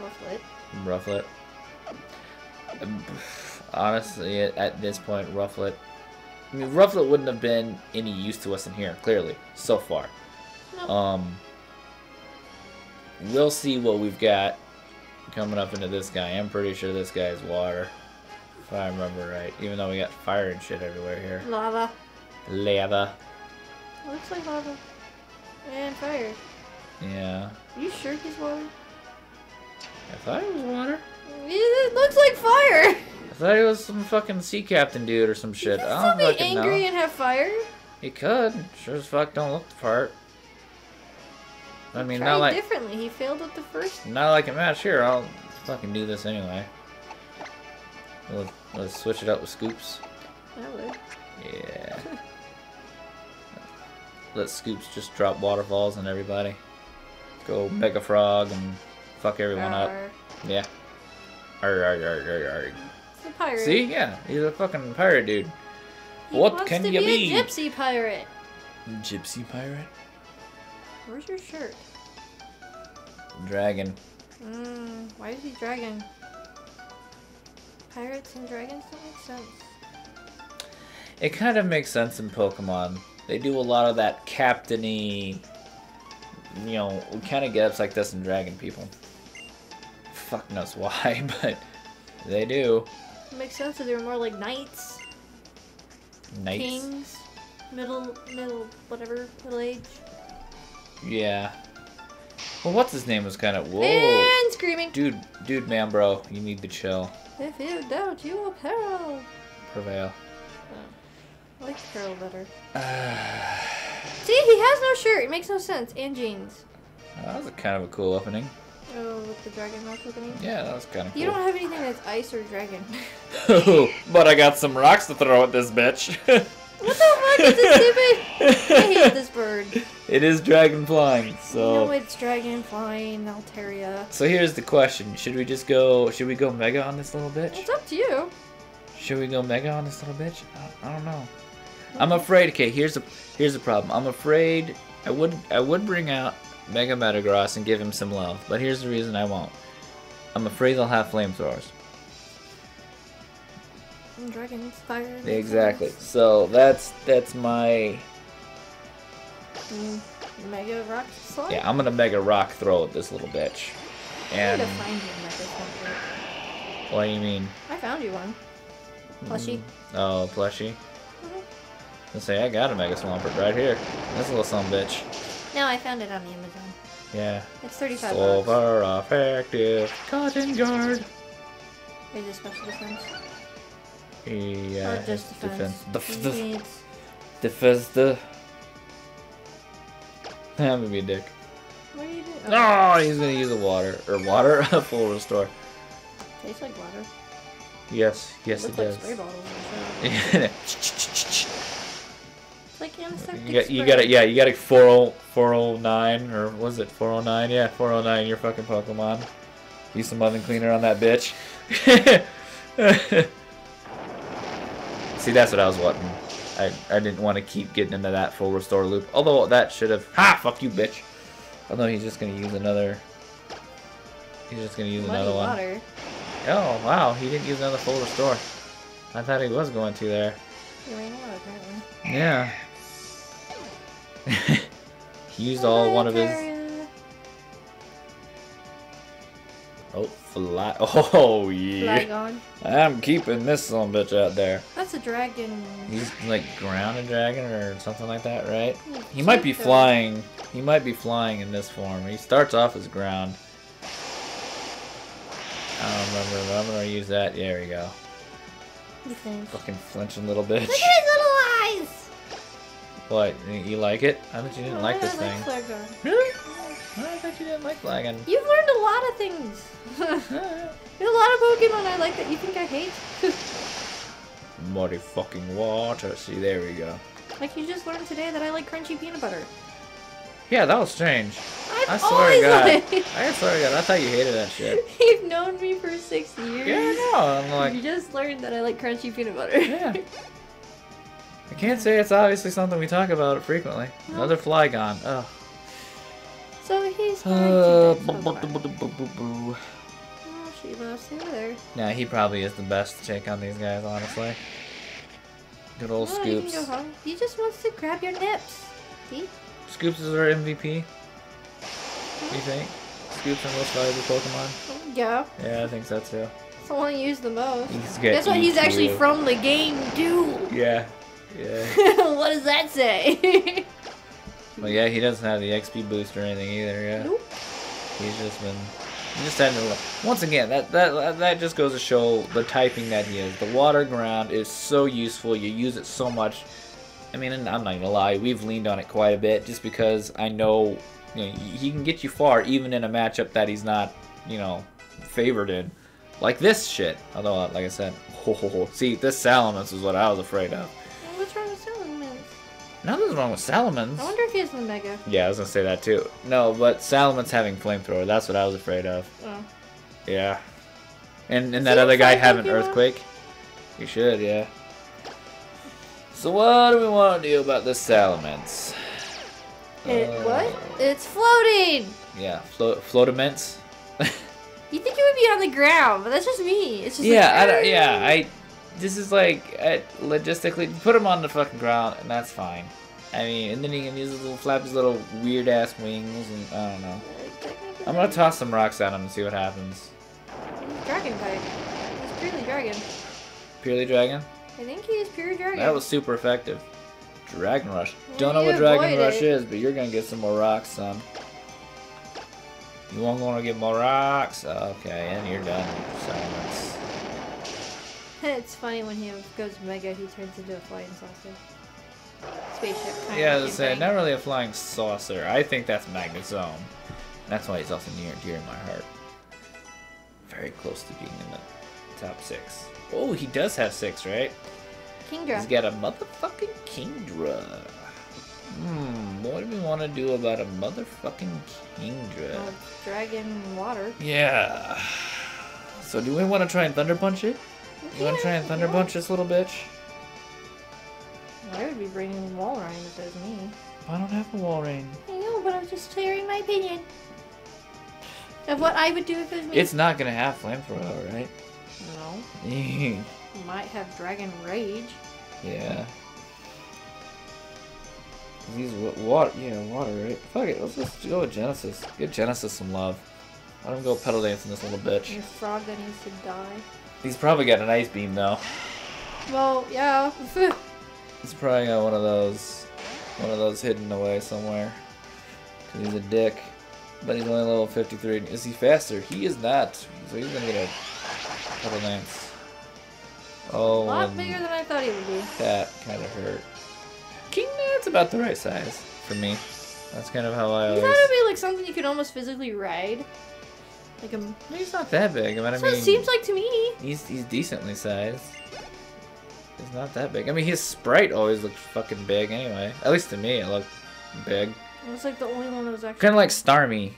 Rufflet. Rufflet. Um, Honestly, at, this point, Rufflet. I mean, Rufflet wouldn't have been any use to us in here, clearly, so far. Nope. Um, we'll see what we've got coming up into this guy. I'm pretty sure this guy is water, if I remember right. Even though we got fire and shit everywhere here. Lava. Lava. Looks like lava. And fire. Yeah. Are you sure he's water? I thought it was water. It looks like fire! I thought he was some fucking sea captain dude or some shit. Can I still be angry know. and have fire? He could. Sure as fuck don't look the part. I mean, not like differently. He failed at the first. not like a match here. I'll fucking do this anyway. We'll, let's switch it up with scoops. I would. Yeah. Let scoops just drop waterfalls on everybody. Go Mega Frog and fuck everyone up. Yeah. Arr, arr, arr, arr, arr. It's a pirate. See? Yeah, he's a fucking pirate dude. He What can you be? be? a gypsy pirate. Gypsy pirate? Where's your shirt? Dragon. Mm, why is he dragon? Pirates and dragons don't make sense. It kind of makes sense in Pokemon. They do a lot of that captainy, you know, we kind of get ups like this in Dragon People. Fuck knows why, but they do. It makes sense if they were more like knights, Knights. kings, middle, middle, whatever, middle age. Yeah. Well, what's his name was kind of whoa, And screaming. dude, dude, man, bro, you need to chill, If you don't, you will peril. prevail. Oh, I like peril better. See, he has no shirt. It makes no sense. And jeans. that was a kind of a cool opening. Oh, with the dragon mouth opening. Yeah, that was kind of cool. You don't have anything that's ice or dragon. Oh, but I got some rocks to throw at this bitch. what the fuck is this stupid? I hate this bird. It is dragon flying, You so. know it's dragon flying Altaria. So here's the question: Should we just go? Should we go mega on this little bitch? It's up to you. Should we go mega on this little bitch? I, I don't know. I'm afraid. Okay, here's the here's the problem. I'm afraid I would I would bring out Mega Metagross and give him some love, but here's the reason I won't. I'm afraid they'll have flamethrowers. And dragons, fire. and Exactly. So that's that's my Mm, Mega rock slide. yeah. I'm gonna Mega Rock throw at this little bitch. I need to find you a Mega Swampert. what do you mean? I found you one. Plushie. Oh, plushie. Mhm. I say I got a Mega Swampert right here. This little a bitch. No, I found it on the Amazon. Yeah. It's 35 bucks. Silver effective cotton guard. Is it special defense? Yeah. or uh, just it's defense? Def- He defense the. I'm gonna be a dick. What are you doing? No, he's gonna use a water or water a full restore. Tastes like water. Yes, yes, it like does. spray bottles. and shit. you It's like antiseptic got, you got it. Yeah, you got it. 40, 409 or was it 409? Yeah, 409. Your fucking Pokemon. Use some oven cleaner on that bitch. See, that's what I was wanting. I, I didn't want to keep getting into that full restore loop. Although that should have. Ha! Fuck you, bitch. Although he's just gonna use another. He's just gonna use Muddy another one. water. Oh wow, he didn't use another full restore. I thought he was going to there. You ran out apparently. Yeah. he used all one of his. Oh, fly. Oh yeah. Flygon. I'm keeping this little bitch out there. That's a dragon. He's like grounded dragon or something like that, right? He might be though. flying. He might be flying in this form. He starts off as ground. I don't remember, but I'm gonna use that. There we go. You think? Fucking flinching little bitch. Look at his little eyes! What? You like it? I thought you didn't Oh, like I this thing. like Flygon. I thought you didn't like Flygon. You've learned a lot of things. There's a lot of Pokemon I like that you think I hate. Muddy fucking water. See, there we go. like you just learned today that I like crunchy peanut butter. Yeah, that was strange. I've I swear to God. liked- I swear to God, I thought you hated that shit. You've known me for six years. Yeah, I know. I'm you just learned that I like crunchy peanut butter. yeah. I can't say it's obviously something we talk about frequently. No. Another Flygon. Ugh. So he's going Uh, so. Oh, Sheila, stay there. Nah, he probably is the best to take on these guys, honestly. Good old Oh, you Scoops. go. He just wants to grab your nips. See? Scoops is our MVP. What do you think? Scoops our most valuable Pokemon? Yeah. Yeah, I think so too. It's the one I use the most. He's got Guess what? He's actually from the game, too. Yeah. Yeah. what does that say? Well, yeah, he doesn't have the XP boost or anything either. Yeah. Nope. He's just been. He just had to. Once again, that that that just goes to show the typing that he is. The water ground is so useful. You use it so much. I mean, and I'm not gonna lie, we've leaned on it quite a bit just because I know, you know he can get you far even in a matchup that he's not, you know, favored in. Like this shit. Although, like I said, ho, ho, ho. see, this Salamence is what I was afraid of. Nothing's wrong with Salamence. I wonder if he has the Mega. Yeah, I was gonna say that too. No, but Salamence having flamethrower. That's what I was afraid of. Oh. Yeah. And and that other guy having earthquake. You should, yeah. So what do we want to do about this Salamence? It, Uh, what? It's floating! Yeah, float floataments. You think it would be on the ground, but that's just me. It's just Yeah, like, I don't, yeah, I. This is like uh, logistically put him on the fucking ground, and that's fine. I mean, and then he can use his little flap his little weird ass wings, and I don't know. I'm gonna toss some rocks at him and see what happens. Dragon type. He's purely dragon. Purely dragon. I think he is pure dragon. That was super effective. Dragon rush. Well, Don't know what dragon rush it. is, but you're gonna get some more rocks, son. You won't wanna get more rocks? Okay, and you're done. Silence. it's funny when he goes mega, he turns into a flying saucer. Spaceship. Yeah, of as I say, not really a flying saucer. I think that's Magnezone. That's why he's also near and dear in my heart. Very close to being in the top six. Oh, he does have six, right? Kingdra. He's got a motherfucking Kingdra. Hmm, what do we want to do about a motherfucking Kingdra? Uh, dragon water. Yeah. So do we want to try and Thunder Punch it? You want to try and Thunder Punch this little bitch? I would be bringing Walrein if it was me. I don't have a Walrein. I know, but I'm just sharing my opinion of what I would do if it was me. It's not gonna have flamethrower, right? no. yeah. Might have dragon rage. Yeah. These water, yeah, water, right? Fuck it, let's just go with Genesis. Give Genesis some love. Let him go petal dancing this little bitch. Your frog that needs to die. He's probably got an ice beam though. Well, yeah. He's probably got one of those, one of those hidden away somewhere. Cause he's a dick. But he's only level 53. Is he faster? He is not. So he's gonna get a couple petal dance. Oh, a Oh, lot bigger than I thought he would be. that kind of hurt. King Knight's about the right size for me. That's kind of how I You always. thought it would be like something you could almost physically ride. Like um, a. He's not that big. I mean, I what mean, it seems like to me. he's he's decently sized. He's not that big. I mean, his sprite always looked fucking big anyway. At least to me, it looked big. It was like the only one that was actually. Kind of like Starmie.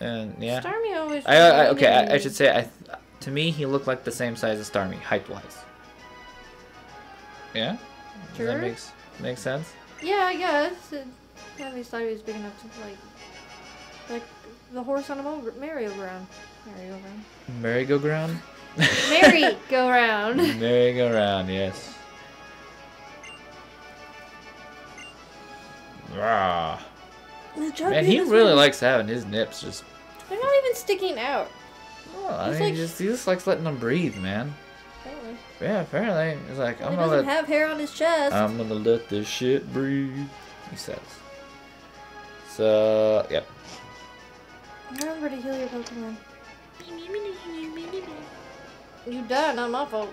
And yeah. Starmie always. I, I okay. I, I should say I. To me, he looked like the same size as Starmie, height wise. Yeah. Does that makes make sense? Yeah, I guess. It, at least thought he was big enough to like, like the horse on a mo- merry-go-round. Merry-go-round. Merry-go-round. Merry-go-round. Merry-go-round. Yes. Ah. Man, he really likes having his nips just. They're not even sticking out. Oh, I mean, like- he just he just likes letting them breathe, man. Apparently. Yeah, apparently he's like, Well, I'm he gonna doesn't let have hair on his chest. I'm gonna let this shit breathe. He says. So, yep. Remember to heal your Pokemon. You done? Not my fault.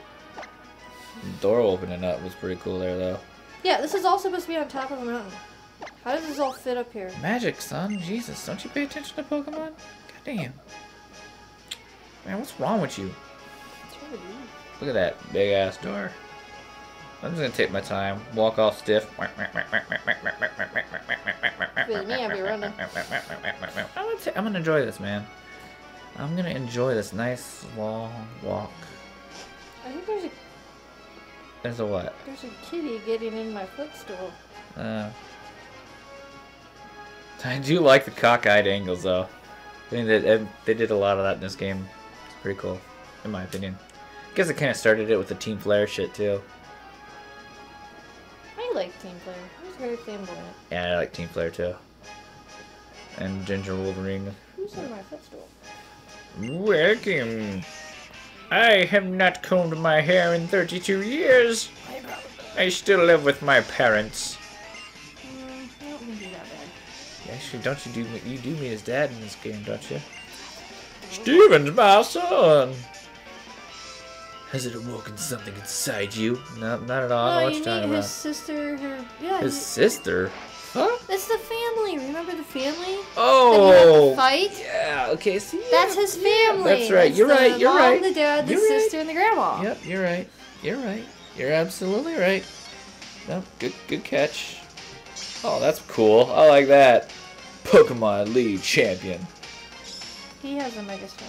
Door opening up was pretty cool there, though. Yeah, this is all supposed to be on top of the mountain. How does this all fit up here? Magic, son. Jesus, don't you pay attention to Pokemon? Goddamn. Man, what's wrong with you? It's really. Look at that big ass door. I'm just gonna take my time, walk off stiff. me, I'd be running. I'm gonna, ta- I'm gonna enjoy this, man. I'm gonna enjoy this nice long walk. I think there's a There's a what? there's a kitty getting in my footstool. Uh, I do like the cockeyed angles, though. I think that they did a lot of that in this game. It's pretty cool, in my opinion. I guess it kind of started it with the Team Flare shit too. I like Team Flare. He was very flamboyant. Yeah, I like Team Flare too. And Ginger Wolverine. Who's in my footstool? Welcome. I have not combed my hair in 32 years. I still live with my parents. Mm, I don't think he's that bad. Actually, don't you do you do me as dad in this game, don't you? Steven's my son. Has it awoken something inside you? No, not at all. I know what you you're talking about. his sister. Her yeah. His he- sister. Huh? It's the family. Remember the family? Oh. That he had to fight. Yeah. Okay. See. That's his family. That's right. It's You're the right. You're mom, right. The dad, the You're right. sister, and the grandma. Yep. You're right. You're right. You're absolutely right. No, good. Good catch. Oh, that's cool. I like that. Pokemon League champion. He has a Mega Stone.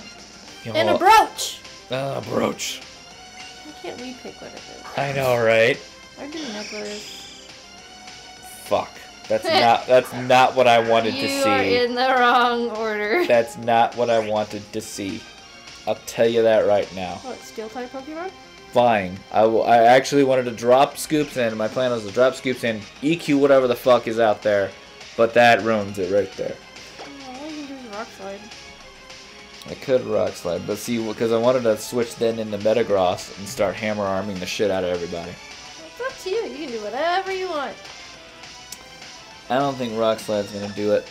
You And a brooch! Ah, brooch. Can't we pick what it is? I know, right? Or do necklace. Fuck. That's not. That's not what I wanted you to are see. in the wrong order. That's not what I wanted to see. I'll tell you that right now. What, steel type Pokemon? Fine. I, will, I actually wanted to drop scoops in. My plan was to drop scoops in, EQ whatever the fuck is out there. But that ruins it right there. Oh, all you can do is rock slide. I could rock slide, but see, because I wanted to switch then into Metagross and start hammer arming the shit out of everybody. It's up to you. You can do whatever you want. I don't think rock slide's gonna do it.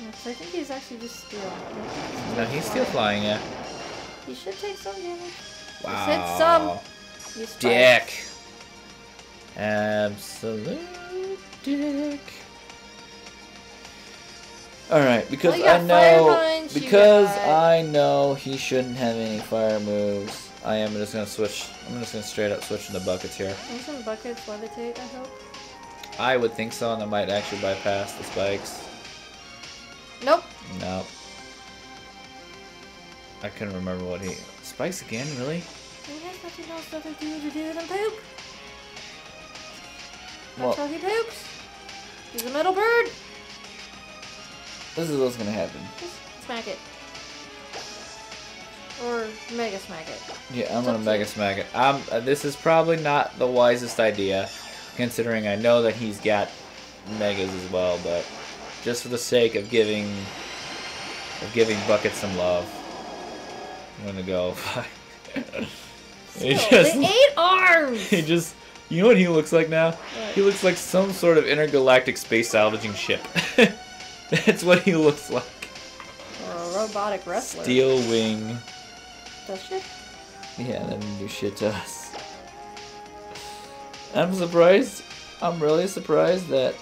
Yeah, I think he's actually just steel. I No, he's still flying, yeah. He should take some damage. Wow. hit some. You. Dick. Absolute dick. Alright, because Well, you I know Punch, because I know he shouldn't have any fire moves. I am just gonna switch I'm just gonna straight up switch into buckets here. And some buckets levitate, I hope. I would think so, and I might actually bypass the spikes. Nope. No. I couldn't remember what he spikes again, really? He has nothing else to do to do than poop. Well- That's how he poops. He's a metal bird. This is what's gonna happen. Just smack it. Or mega smack it. Yeah, I'm gonna mega smack it. Um, uh, this is probably not the wisest idea, considering I know that he's got megas as well. But just for the sake of giving, of giving Bucket some love, I'm gonna go. he just, eight arms! he just, you know what he looks like now? What? He looks like some sort of intergalactic space salvaging ship. That's what he looks like. Or a robotic wrestler. Steel wing. Does shit? Yeah, then do shit to us. I'm surprised. I'm really surprised that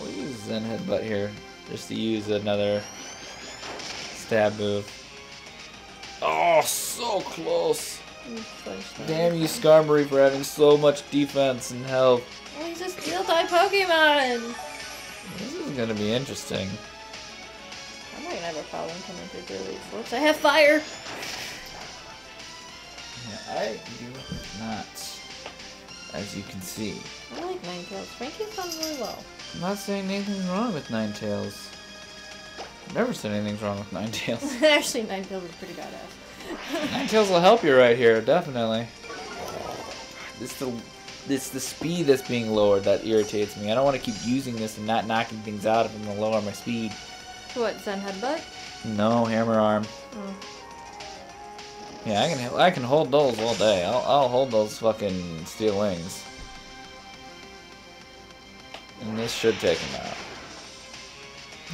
we'll use Zen Headbutt here. Just to use another stab move. Oh, so close. You flinched there. Damn you, Skarmory, for having so much defense and health. Oh, he's a steel type Pokemon! This is gonna be interesting. I might have a problem coming through the Elite Four. I have fire! Yeah, I do not. As you can see. I like Ninetales. Frankie's done really well. I'm not saying anything's wrong with Ninetales. Never said anything's wrong with Ninetales. Actually, Ninetales is pretty badass. Ninetales will help you right here, definitely. It's the it's the speed that's being lowered that irritates me. I don't want to keep using this and not knocking things out if I'm gonna lower my speed. What, Zen Headbutt? No hammer arm. Oh. Yeah, I can I can hold those all day. I'll I'll hold those fucking steel wings. And this should take him out.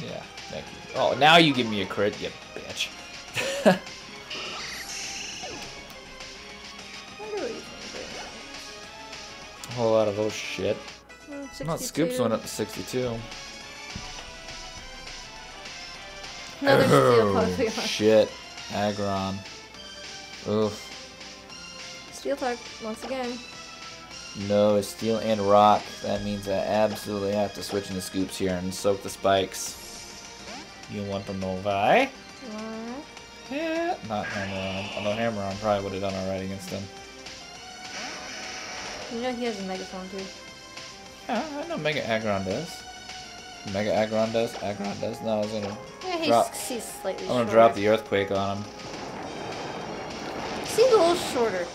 Yeah, thank you. Oh, now you give me a crit, you bitch. I wonder what he's gonna A whole lot of those shit. do. Mm, Not Scoops went up to 62. Oh, steel Oh, Pokemon. shit. Aggron. Oof. Steel type, once again. No, it's steel and rock. That means I absolutely have to switch into scoops here and soak the spikes. You want to know why? Alright. Yeah, not hammer on. Although hammer on probably would have done alright against him. You know he has a Megaphone too. Yeah, I know Mega Aggron does. Mega Aggron does. Aggron does. No, I was gonna. Yeah, he's, Drop. he's slightly I'm gonna shorter. drop the earthquake on him. Seems a little shorter.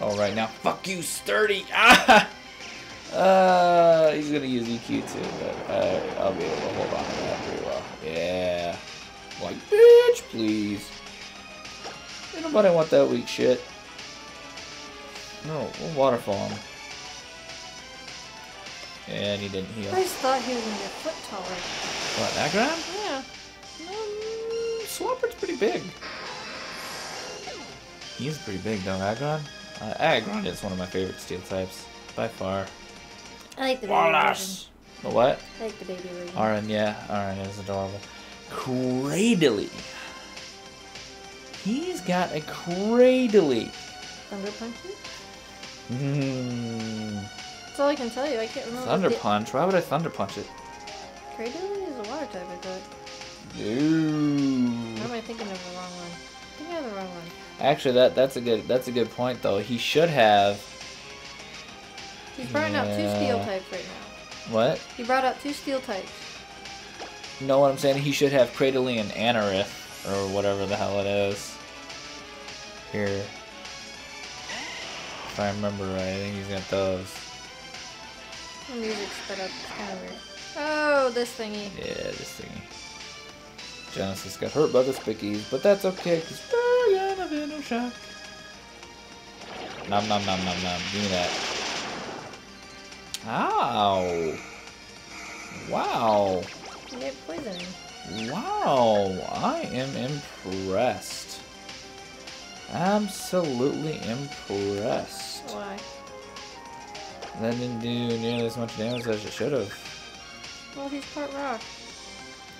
Oh, right now. Fuck you, sturdy. Ah. Uh, he's gonna use EQ too, but uh, I'll be able to hold on to that pretty well. Yeah. Like, bitch, please. Ain't nobody want that weak shit. No, we'll waterfall him. And he didn't heal. I just thought he was gonna be a foot taller. What, Aggron? Yeah. Um, Swampert's pretty big. He's pretty big though, Aggron. Uh, Aggron is one of my favorite steel types, by far. I like the baby version. Wallace! The what? I like the baby version. Aron, yeah, Aron is adorable. Cradily. He's got a cradily. Thunder Punchy? Hmm. That's all I can tell you. I can't remember. Thunder punch. Why would I thunder punch it? Cradily is a water type, I thought. Or Ooh. am I thinking of the wrong one? I think I have the wrong one. Actually, that that's a good that's a good point though. He should have He's brought out two steel types right now. what? He brought out two steel types. You know what I'm saying? He should have Cradily and Anorith or whatever the hell it is. Here. If I remember right, I think he's got those. The music's sped up. It's kind of weird. Oh, this thingy. Yeah, this thingy. Genesis got hurt by the spickies, but that's okay, because I am a Venoshock. Nom nom nom nom nom. Give me that. Ow! Wow! You get poisoning. Wow! I am impressed. Absolutely impressed. Why? That didn't do nearly as much damage as it should have. Well, he's part rock.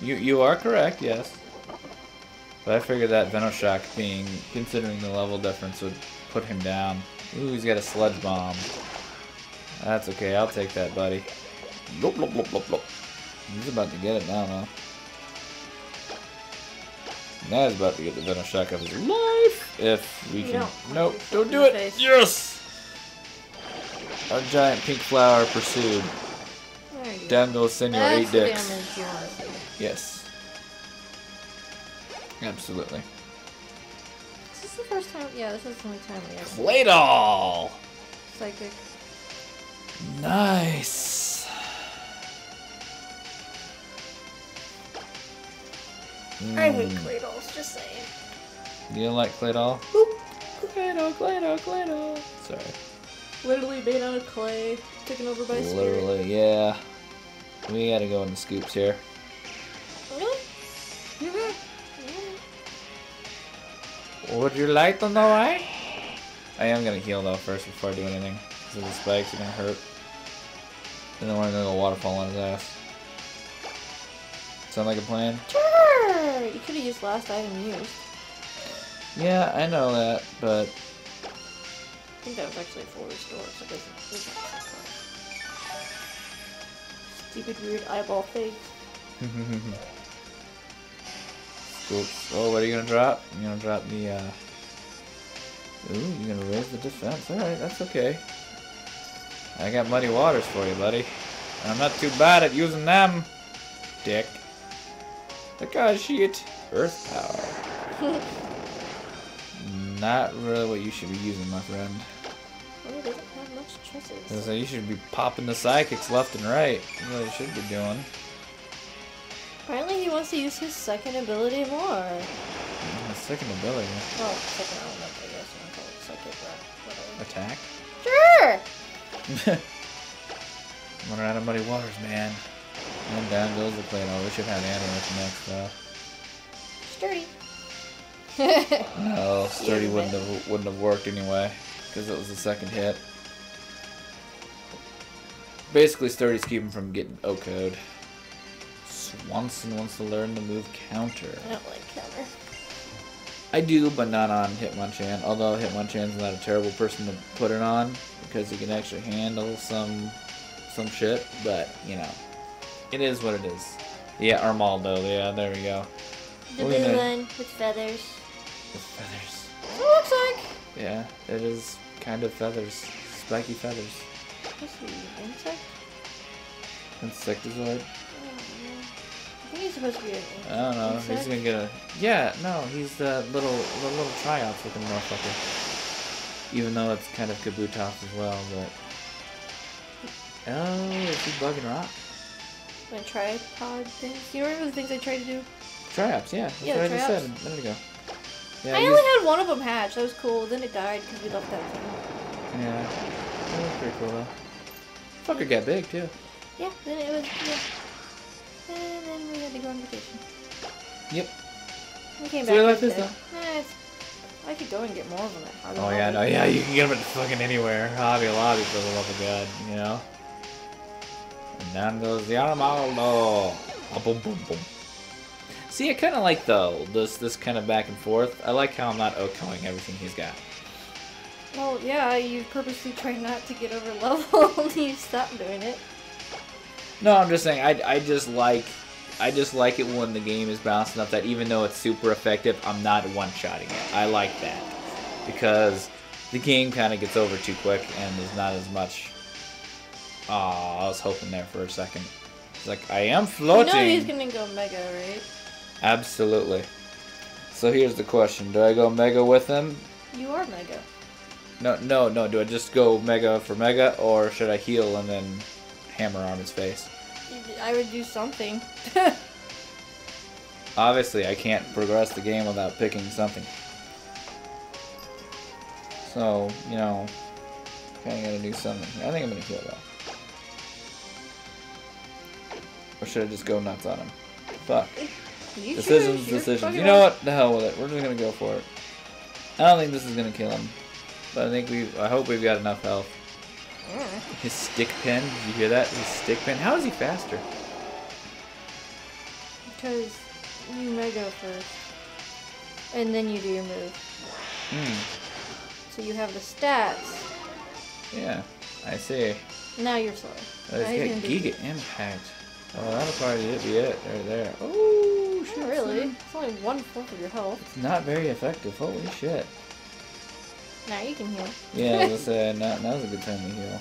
You you are correct, yes. But I figured that Venoshock being considering the level difference would put him down. Ooh, he's got a sludge bomb. That's okay, I'll take that, buddy. Blop, blop, blop, blop, blop. He's about to get it now, though. Now he's about to get the Venoshock of his life. If we You can. don't. Nope, don't do it. face. Yes! Our giant pink flower pursued. There you. Down goes Senor That's Eight the Dicks. damage you want to see. Yes. Absolutely. Is this the first time? Yeah, this is the only time we have Claydol! psychic. Nice. I hate Mm. Claydols, just saying. You like Claydol? Boop. Claydol, Claydol, Claydol. Sorry. Literally made out of clay, taken over by a spirit. Literally, yeah. We gotta go in the scoops here. Really? Would you like to know why? I am gonna heal though first before I do anything. Because the spikes are gonna hurt. And then we're gonna go waterfall on his ass. Sound like a plan? Sure! You could have used last item used. Yeah, I know that, but I think that was actually a full restore, so it doesn't, doesn't count. Stupid weird eyeball thing. Scoops. Oh, what are you gonna drop? You're gonna drop the, uh... Ooh, you're gonna raise the defense. Alright, that's okay. I got muddy waters for you, buddy. And I'm not too bad at using them, dick. Because shit. Earth power. Not really what you should be using, my friend. Oh, it doesn't have much choices. So you should be popping the psychics left and right. That's what you should be doing. Apparently he wants to use his second ability more. Second ability. Well, second element, I guess want to call it psychic, but whatever. Attack. Sure! Running out of muddy waters, man. And down goes the plane. Oh, we should have Anorith next, though. Sturdy. No, sturdy Yeah, wouldn't have wouldn't have worked anyway, because it was the second hit. Basically, sturdy's keeping from getting O-code. Swanson wants to learn the move counter. I don't like counter. I do, but not on Hitmonchan. Although Hitmonchan's not a terrible person to put it on because he can actually handle some some shit. But you know, it is what it is. Yeah, Armaldo. Yeah, there we go. The blue one with feathers. The feathers. It looks like. Yeah, it is kind of feathers, spiky feathers. What's he? Insect? Insectozoid. I think he's supposed to be an I don't know. He's gonna get a. Yeah, no, he's the little the little tryout looking motherfucker. Even though it's kind of Kabutops as well, but. Oh, is he bugging rock? My tripod things. Do you remember the things I tried to do? Triops, yeah. That's Yeah, what I just said a minute ago. Yeah, I only had one of them hatch. That was cool. Then it died because we left that thing. Yeah. That was pretty cool though. Fucker got big too. Yeah, then it was. Yeah. And then we had to go on vacation. Yep. We came So back. like that this, day. Eh, I could go and get more of them at Hobby Oh yeah, no, yeah, you can get them at fucking anywhere. Hobby Lobby for the love of God, you know? And down goes the Armaldo. Ah, boom, boom, boom. See, I kind of like though this this kind of back and forth. I like how I'm not OHKOing everything he's got. Well, yeah, you purposely try not to get over level you stop doing it. No, I'm just saying I, I just like I just like it when the game is balanced enough that even though it's super effective, I'm not one-shotting it. I like that because the game kind of gets over too quick and there's not as much. Aw, I was hoping there for a second. It's like I am floating. You know he's gonna go mega, right? Absolutely. So here's the question: Do I go mega with him, You are Mega. No, no, no. Do I just go Mega for Mega, or should I heal and then hammer on his face? I would do something. Obviously, I can't progress the game without picking something. So, you know, kinda gotta do something. I think I'm gonna heal though. Or should I just go nuts on him? Fuck. You Decisions, choose. Decisions. You know what? The hell with it. We're just gonna go for it. I don't think this is gonna kill him. But I think we I hope we've got enough health. Mm. His stick pin, did you hear that? His stick pin. How is he faster? Because you Mega first. And then you do your move. Hmm. So you have the stats. Yeah. I see. Now you're slow. Let's Now get Giga Impact. Oh, that'll probably be it. Right there. Oh, shit. Not really. son. It's only one fourth of your health. It's not very effective. Holy shit. Now you can heal. Yeah, I was now, now's a good time to heal.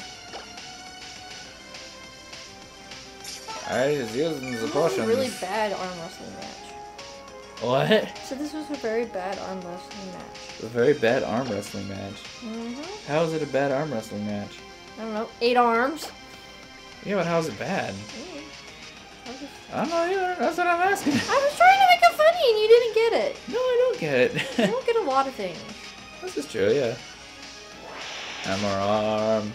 Alright, he's using the potions. a really bad arm wrestling match. What? So this was a very bad arm wrestling match. A very bad arm wrestling match. Mm-hmm. How is it a bad arm wrestling match? I don't know. Eight arms. Yeah, but how's it bad? Mm. I was- don't know either. That's what I'm asking. I was trying to make it funny and you didn't get it. No, I don't get You it. don't get a lot of things. this is true, yeah. Hammer arm.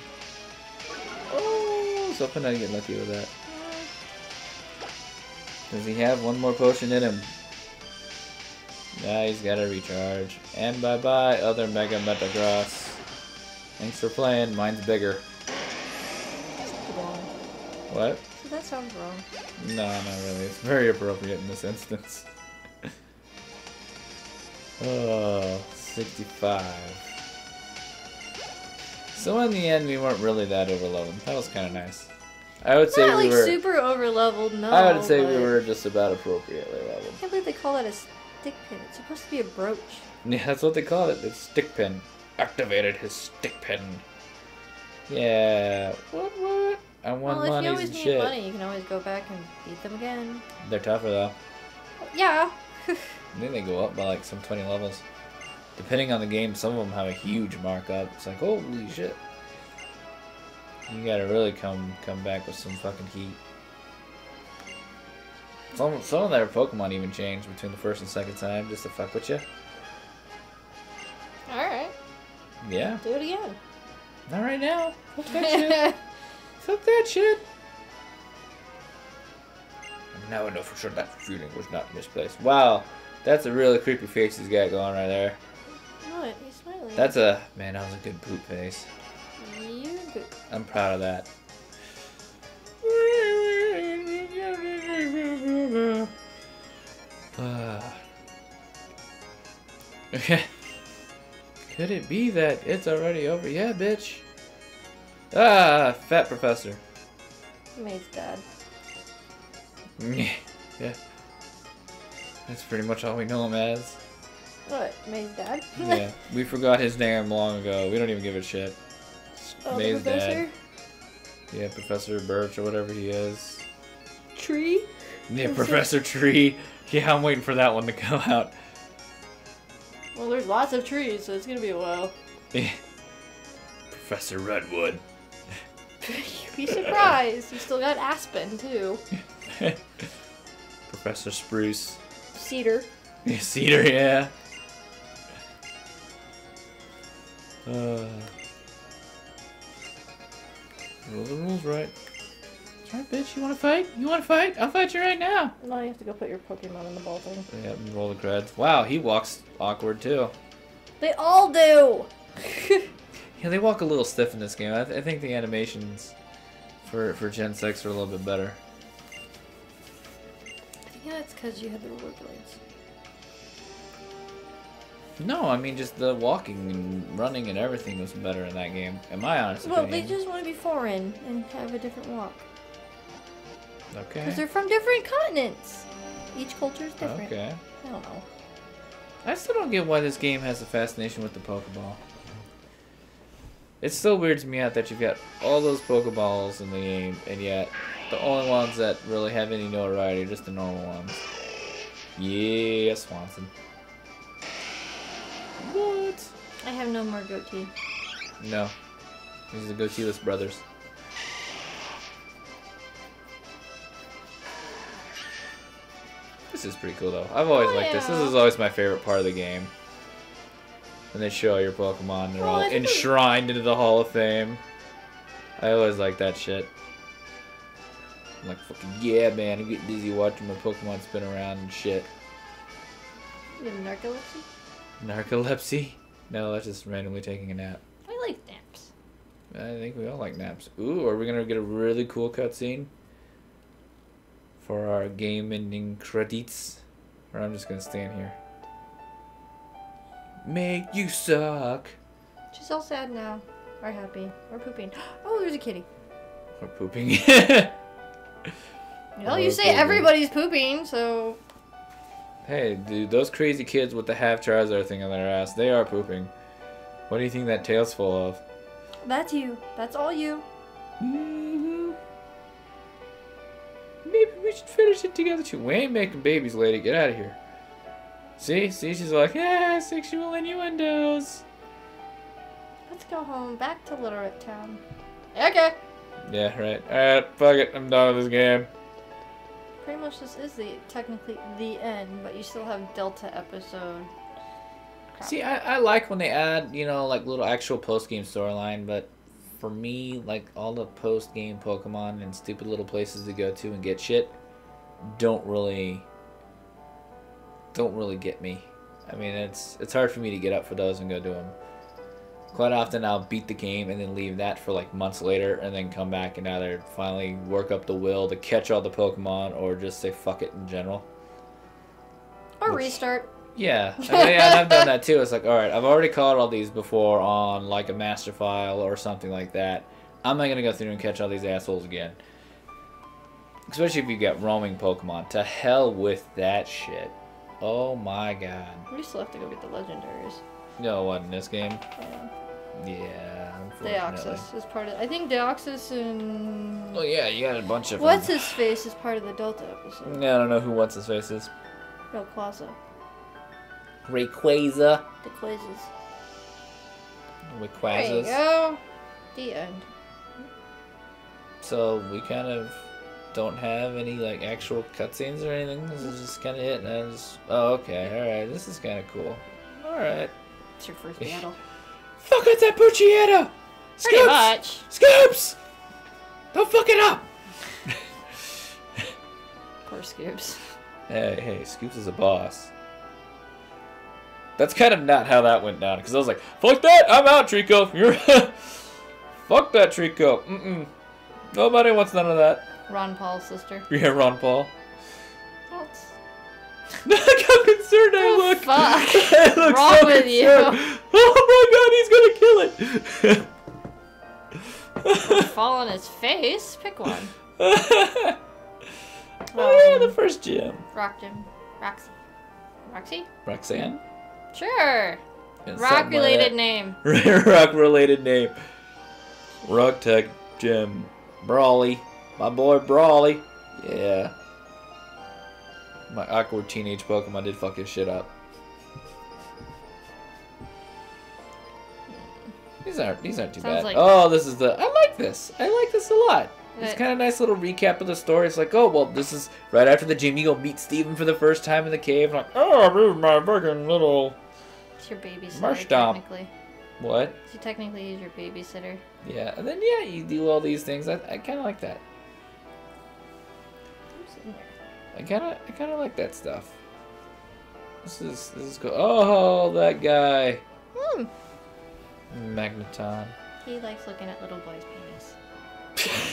Oh, so hoping I get lucky with that. Does he have one more potion in him? Yeah, he's got to recharge. And bye bye, other Mega Metagross. Thanks for playing. Mine's bigger. What? That sounds wrong. No, not really. It's very appropriate in this instance. oh, 65. So in the end, we weren't really that overleveled. That was kind of nice. I would say Not we like were. super over leveled, no. I would say we were just about appropriately leveled. I can't believe they call that a stick pin. It's supposed to be a brooch. Yeah, that's what they call it. It's stick pin. Activated his stick pin. Yeah. What? What? I want well, if you always need shit. money, you can always go back and beat them again. They're tougher though. Yeah. I think they go up by like some 20 levels. Depending on the game, some of them have a huge markup. It's like, holy shit. You gotta really come come back with some fucking heat. Some, some of their Pokemon even change between the first and second time just to fuck with you. Alright, Yeah, do it again. not right now. Fuck that shit. Fuck that. Now I know for sure that feeling was not misplaced. Wow, that's a really creepy face he's got going right there. what? He's smiling. That's a man. That was a good poop face. you good. I'm proud of that. Could it be that it's already over? Yeah, bitch. Ah, fat professor. May's dad. yeah. That's pretty much all we know him as. What? May's dad? Yeah, we forgot his name long ago. We don't even give a shit. oh, May's dad. Yeah, Professor Birch or whatever he is. Tree? Yeah, Is it- Professor Tree. Yeah, I'm waiting for that one to come out. Well, there's lots of trees, so it's gonna be a while. Yeah. Professor Redwood. You'd be surprised. You still got Aspen, too. Professor Spruce. Cedar. Yeah, Cedar, yeah. Uh, rules are rules, right? That's right, bitch. You want to fight? You want to fight? I'll fight you right now. Now you have to go put your Pokemon in the ball thing. Yep, roll the creds. Wow, he walks awkward too. They all do! Yeah, they walk a little stiff in this game. I, th- I think the animations for for Gen 6 are a little bit better. yeah, that's because you had the rollerblades. No, I mean just the walking and running and everything was better in that game. In my honest Well, they just want to be foreign and have a different walk. Okay. Because they're from different continents. Each culture is different. Okay. I don't know. I still don't get why this game has a fascination with the Pokeball. It still weirds me out that you've got all those Pokeballs in the game, and yet the only ones that really have any notoriety are just the normal ones. Yeah, Swanson. What? I have no more goatee. No. These are the goateeless brothers. This is pretty cool though. I've always Oh, liked this. This is always my favorite part of the game. When they show your Pokemon, they're all I think it- enshrined into the Hall of Fame. I always like that shit. I'm like, fucking yeah, man. I'm getting dizzy watching my Pokemon spin around and shit. You have narcolepsy? Narcolepsy? No, that's just randomly taking a nap. I like naps. I think we all like naps. Ooh, are we gonna get a really cool cutscene for our game-ending credits? Or I'm just gonna stand here. Make you suck. She's all sad now. Or happy. Or pooping. Oh, there's a kitty. Or pooping. Well, you say pooping. everybody's pooping, so hey, dude, those crazy kids with the half Charizard thing on their ass, they are pooping. What do you think that tail's full of? that's you. That's all you. hmm Maybe we should finish it together too. We ain't making babies, lady. Get out of here. See? See? She's like, yeah, sexual innuendos. Let's go home. Back to Littleroot Town. Okay. Yeah, right. Alright, fuck it. I'm done with this game. Pretty much this is the technically the end, but you still have Delta episode. Crap. See, I, I like when they add, you know, like little actual post game storyline, but for me, like all the post game Pokemon and stupid little places to go to and get shit don't really don't really get me. I mean, it's it's hard for me to get up for those and go do them. Quite often, I'll beat the game and then leave that for like months later, and then come back and either finally work up the will to catch all the Pokemon or just say fuck it in general. or which- restart. Yeah, I mean, yeah, I've done that too. It's like, all right, I've already caught all these before on like a master file or something like that. I'm not gonna go through and catch all these assholes again. Especially if you got roaming Pokemon. To hell with that shit. Oh my god. We still have to go get the legendaries. No, what in this game? Yeah. Yeah. Deoxys is part of. I think Deoxys and Oh yeah, you got a bunch of. what's them. his face is part of the Delta episode. Yeah, I don't know who what's his face is. No, Quaza. Rayquaza. The Quazes. There you Rayquazas. go. The end. So we kind of don't have any like actual cutscenes or anything. This is just kind of it. And I just, oh, okay, all right. This is kind of cool. All right. It's your first battle. Fuck with that Pucciato. Pretty Scoops. much. Scoops. Don't fuck it up. Poor Scoops. Hey, hey, Scoops is a boss. That's kind of not how that went down. Because I was like, fuck that, I'm out, Treecko. You're, fuck that, Treecko. Mm-mm. Nobody wants none of that. Ron Paul's sister. Yeah, Ron Paul. Look how concerned I look. fuck. I look Wrong so with you? Oh my god, he's gonna kill it. Fall on his face. Pick one. oh yeah, the Um, first gym. Rock Jim. Roxy. Roxy? Roxanne. Sure. Yeah, Rock like related name. Rock related name. Rock Tech Gym. Brawly. My boy Brawly. Yeah. My awkward teenage Pokemon did fuck his shit up. These aren't these aren't too Sounds bad. like- oh, this is the I like this. I like this a lot. It's Uh, kind of nice little recap of the story. It's like, oh well, this is right after the gym. You go meet Steven for the first time in the cave. like, oh, this is my fucking little It's your babysitter, Marsh technically. what? So technically he's your babysitter. Yeah, and then yeah, you do all these things. I, I kind of like that. I kind of I kind of like that stuff. This is this is cool. Oh, that guy, Hmm. Magneton, He likes looking at little boys'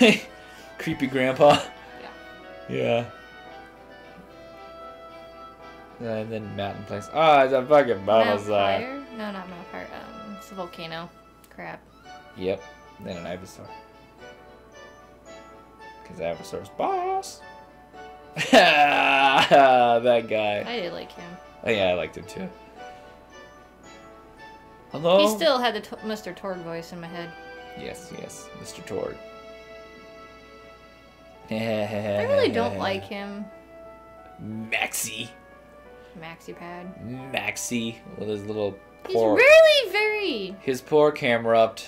penis. creepy grandpa. Yeah. Yeah. And then Mountain Place. Ah, it's a fucking Mount Balazar. No, not Mount Fire. Um, it's a volcano. Crap. Yep. Then an Ivysaur. Because Ivysaur's boss. that guy. I did like him. Oh, yeah, I liked him too. Hello? He still had the t- Mr. Torg voice in my head. Yes, yes, Mr. Torg. I really don't like him. Maxie. Maxi Pad. Maxie with his little He's really very his poor Camerupt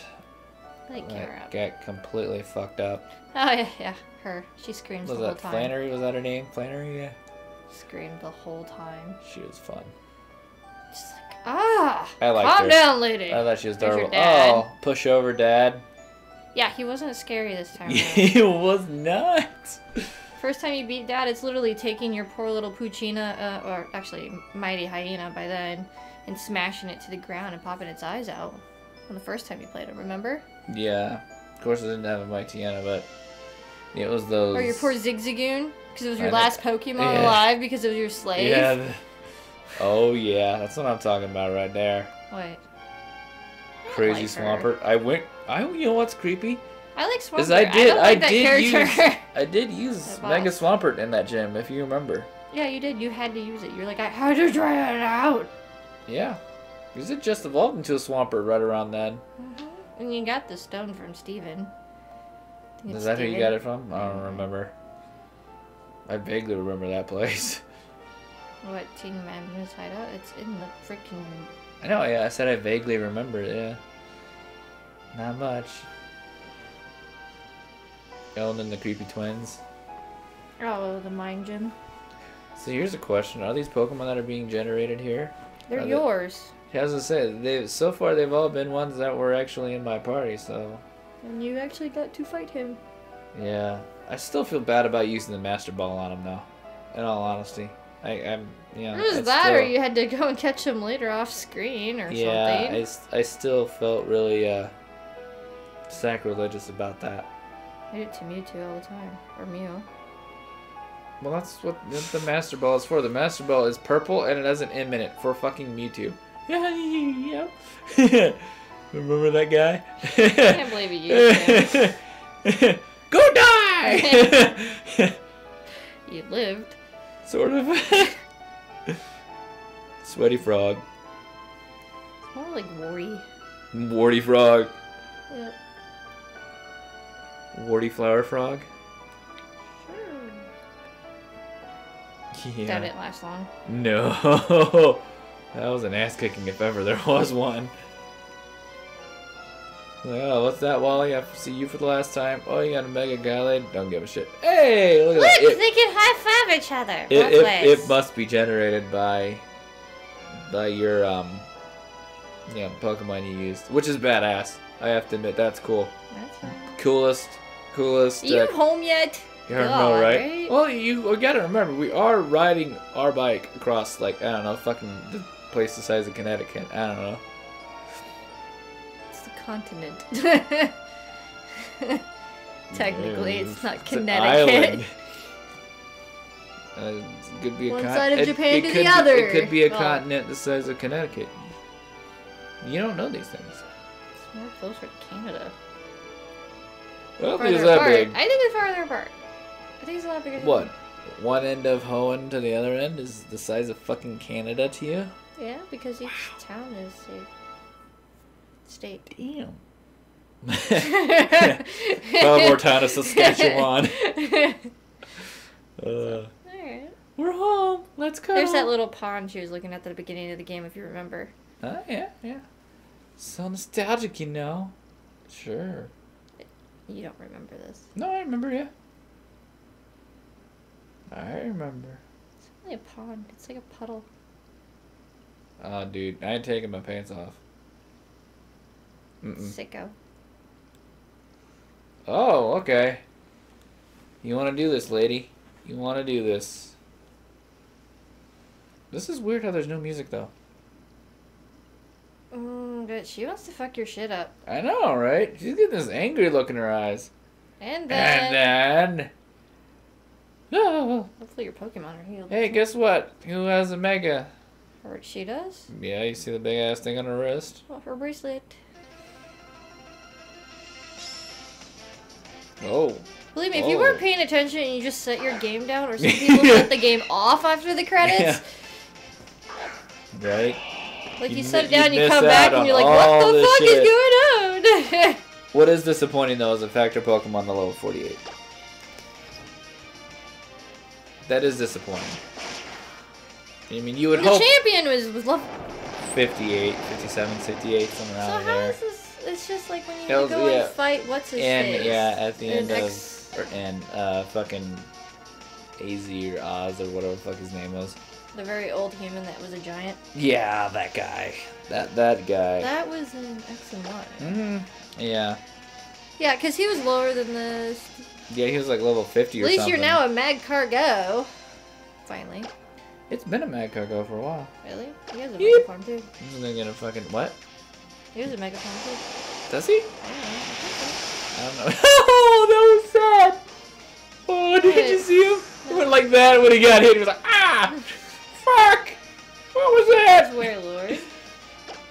like like, Kara. got completely fucked up. Oh yeah, yeah, her. She screams Was the whole that time. Flannery? Was that her name? Flannery? Yeah. Screamed the whole time. She was fun. Just like ah, I liked calm her. down, lady. I thought she was adorable. Oh, push over, Dad. yeah, he wasn't scary this time. he was not. First time you beat Dad, it's literally taking your poor little Poochyena, uh, or actually Mightyena by then, and smashing it to the ground and popping its eyes out. On the first time you played it, remember? Yeah. Of course, I didn't have a Mightyena, but it was those. Or your poor Zigzagoon, because it was your I know- last Pokemon Yeah. alive because it was your slave. Yeah. the- Oh yeah, that's what I'm talking about right there. What? Crazy like her. Swampert. I went. I. You know what's creepy? I like Swampert. Is I did. don't like that did use. I did use Mega. Swampert in that gym, if you remember. yeah, you did. You had to use it. You're like, I had to try it out. Yeah. Because it just evolved into a Swampert right around then. Mm-hmm. And you got the stone from Steven. Is that who you got it from? I don't mm-hmm. remember. I vaguely remember that place. What Team Magma hideout? It's in the freaking. I know, yeah, I said I vaguely remember it, yeah. Not much. Ellen and the Creepy Twins. Oh, the mine gym. So here's a question: Are these Pokemon that are being generated here? They're Are they- yours. As I said, they so far they've all been ones that were actually in my party. So And you actually got to fight him. yeah, I still feel bad about using the Master Ball on him though. In all honesty, I, I'm yeah. It was I that, or still- you had to go and catch him later off screen or Yeah, something. I, s- I still felt really uh, sacrilegious about that. I do it to Mewtwo all the time. Or Mew. Well, that's what the Master Ball is for. The Master Ball is purple and it has an M in it for fucking Mewtwo. Yeah, yeah. Remember that guy? I can't believe you used him. Go die! You lived. sort of. Sweaty frog. It's more like Worry. Warty frog. Yep. Warty flower frog. Sure. Yeah. That didn't last long. No. That was an ass kicking if ever there was one. Oh, what's that, Wally? I see you for the last time. Oh, you got a Mega Gallade? Don't give a shit. Hey, look at that. It, they can high five each other. it, it, it must be generated by by your um yeah Pokemon you used, which is badass. I have to admit that's cool. That's fine. Coolest, coolest. Are you uh, home yet? you know, God, right? right? Well, you gotta remember, we are riding our bike across, like, I don't know, fucking the place the size of Connecticut. I don't know. Continent. Technically, Yeah, it's not Connecticut. Uh, it could be a One side of it- Japan it to could the be- other. It could be a Oh. continent the size of Connecticut. You don't know these things. It's more closer to Canada. I don't think Farther it's that apart. big. I think it's farther apart. I think it's a lot bigger. than- What? One end of Hoenn to the other end is the size of fucking Canada to you? Yeah, because each town is a state. Damn. Belmore town of Saskatchewan. Uh, Alright. we're home. Let's go. There's that little pond she was looking at at the beginning of the game, if you remember. Oh, yeah, yeah. So nostalgic, you know. Sure. You don't remember this. No, I remember, yeah. I remember. It's only a pond. It's like a puddle. Oh, dude, I ain't taking my pants off. Mm-mm. Sicko. Oh, okay. You want to do this, lady? You want to do this? This is weird how there's no music, though. Mm, but she wants to fuck your shit up. I know, right? She's getting this angry look in her eyes. And then, And then... Oh, hopefully your Pokemon are healed. hey, guess what? Who has a Mega? Or she does. Yeah, you see the big ass thing on her wrist? Well, her bracelet. Oh. Believe me, if you Oh. weren't paying attention and you just set your game down, or some people set the game off after the credits, Right? like you, You set it down, you you, come back, and you're like, what the fuck shit." is going on? What is disappointing though is the factor Pokemon the level 48. That is disappointing. I mean, you would the hope. The champion was was level 58, 57, 58, somewhere So around there. It's just like when you was- go yeah. and fight. What's his And face? yeah, at the In end of X- or and uh fucking AZ or Oz or whatever the fuck his name was. the very old human that was a giant. Yeah, that guy. That that guy. That was in X and Y. Mm-hmm. Yeah. Yeah, because he was lower than this. Yeah, he was like level 50 At least something. you're now a Magcargo. Finally. It's been a Magcargo for a while. Really? He has a Yeep. Megaform too. I'm just gonna fucking what? He was a Megaform too. Does he? I don't know. I don't know. oh, that was sad. Oh, did you see him? He went like that when he got hit. He was like, ah, fuck. What was that? It's Wailord.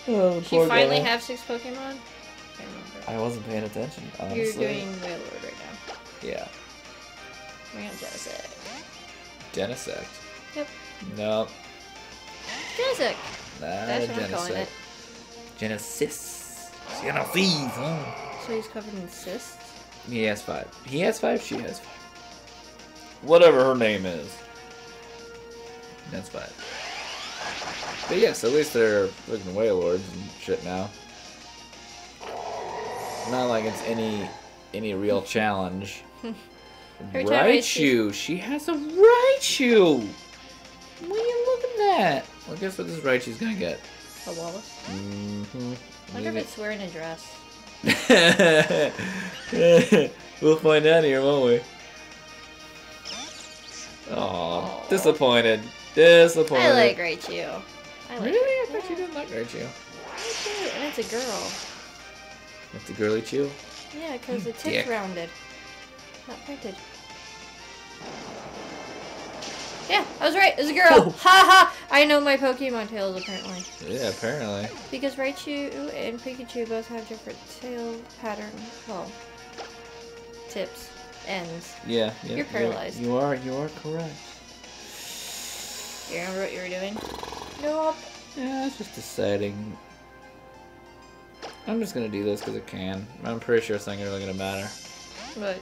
Oh, She poor finally guy. have six Pokemon? I remember. I wasn't paying attention. Honestly. You're doing Wailord right now. Yeah. We're gonna Genesect. Genesect. Yep. No, Genesect! not That's what I'm calling it. Genesis. Genesis. Oh. So he's covered in cysts? He has five. He has five. She has five. Whatever her name is. That's five. But yes, at least they're looking Wailords and shit now. Not like it's any any real challenge. Every time Raichu. She has a Raichu. What are you looking at? that? Well, guess what this Raichu's gonna get? A Wallace? Mm-hmm. I wonder if it's wearing a dress. we'll find out here, won't we? Aw, Aw. disappointed. Disappointed. I like Raichu. I like Really? I Yeah. thought you didn't like Raichu. Raichu, And it's a girl. That's a girly chew. Yeah, because the tip's rounded. Not printed. Yeah, I was right. It's a girl. Oh. Ha ha! I know my Pokemon tails apparently. Yeah, apparently. Because Raichu and Pikachu both have different tail pattern. Well, tips, ends. Yeah, yeah. You're paralyzed. You are, you are correct. You remember what you were doing? Nope. Yeah, it's just deciding. I'm just gonna do this because I can. I'm pretty sure it's not really gonna matter. But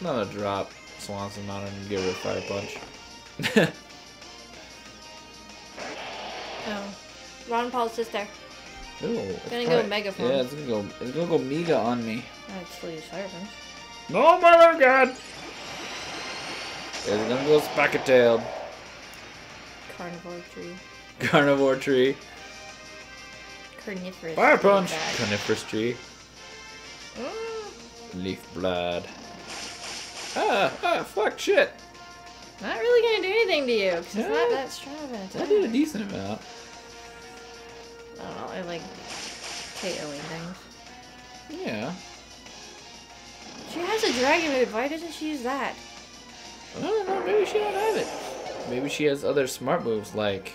I'm gonna drop Swanson on him and give her a fire punch. oh, Ron Paul's sister. Ooh, it's Gonna go Mega Form. Yeah, it's gonna go. It's gonna go Mega on me. I'd still use Fire Punch. No, my God! It's gonna go Spackatailed. Carnivore tree. Carnivore tree. Carnivorous. Fire punch. bag. Coniferous tree. Mm, Leaf blood. Ah, ah, fuck shit. not really gonna do anything to you, because Yeah. not that strong of an I did a decent amount. I don't know, I like KOing things. Yeah. She has a dragon move, why doesn't she use that? I don't know, maybe she don't have it. Maybe she has other smart moves like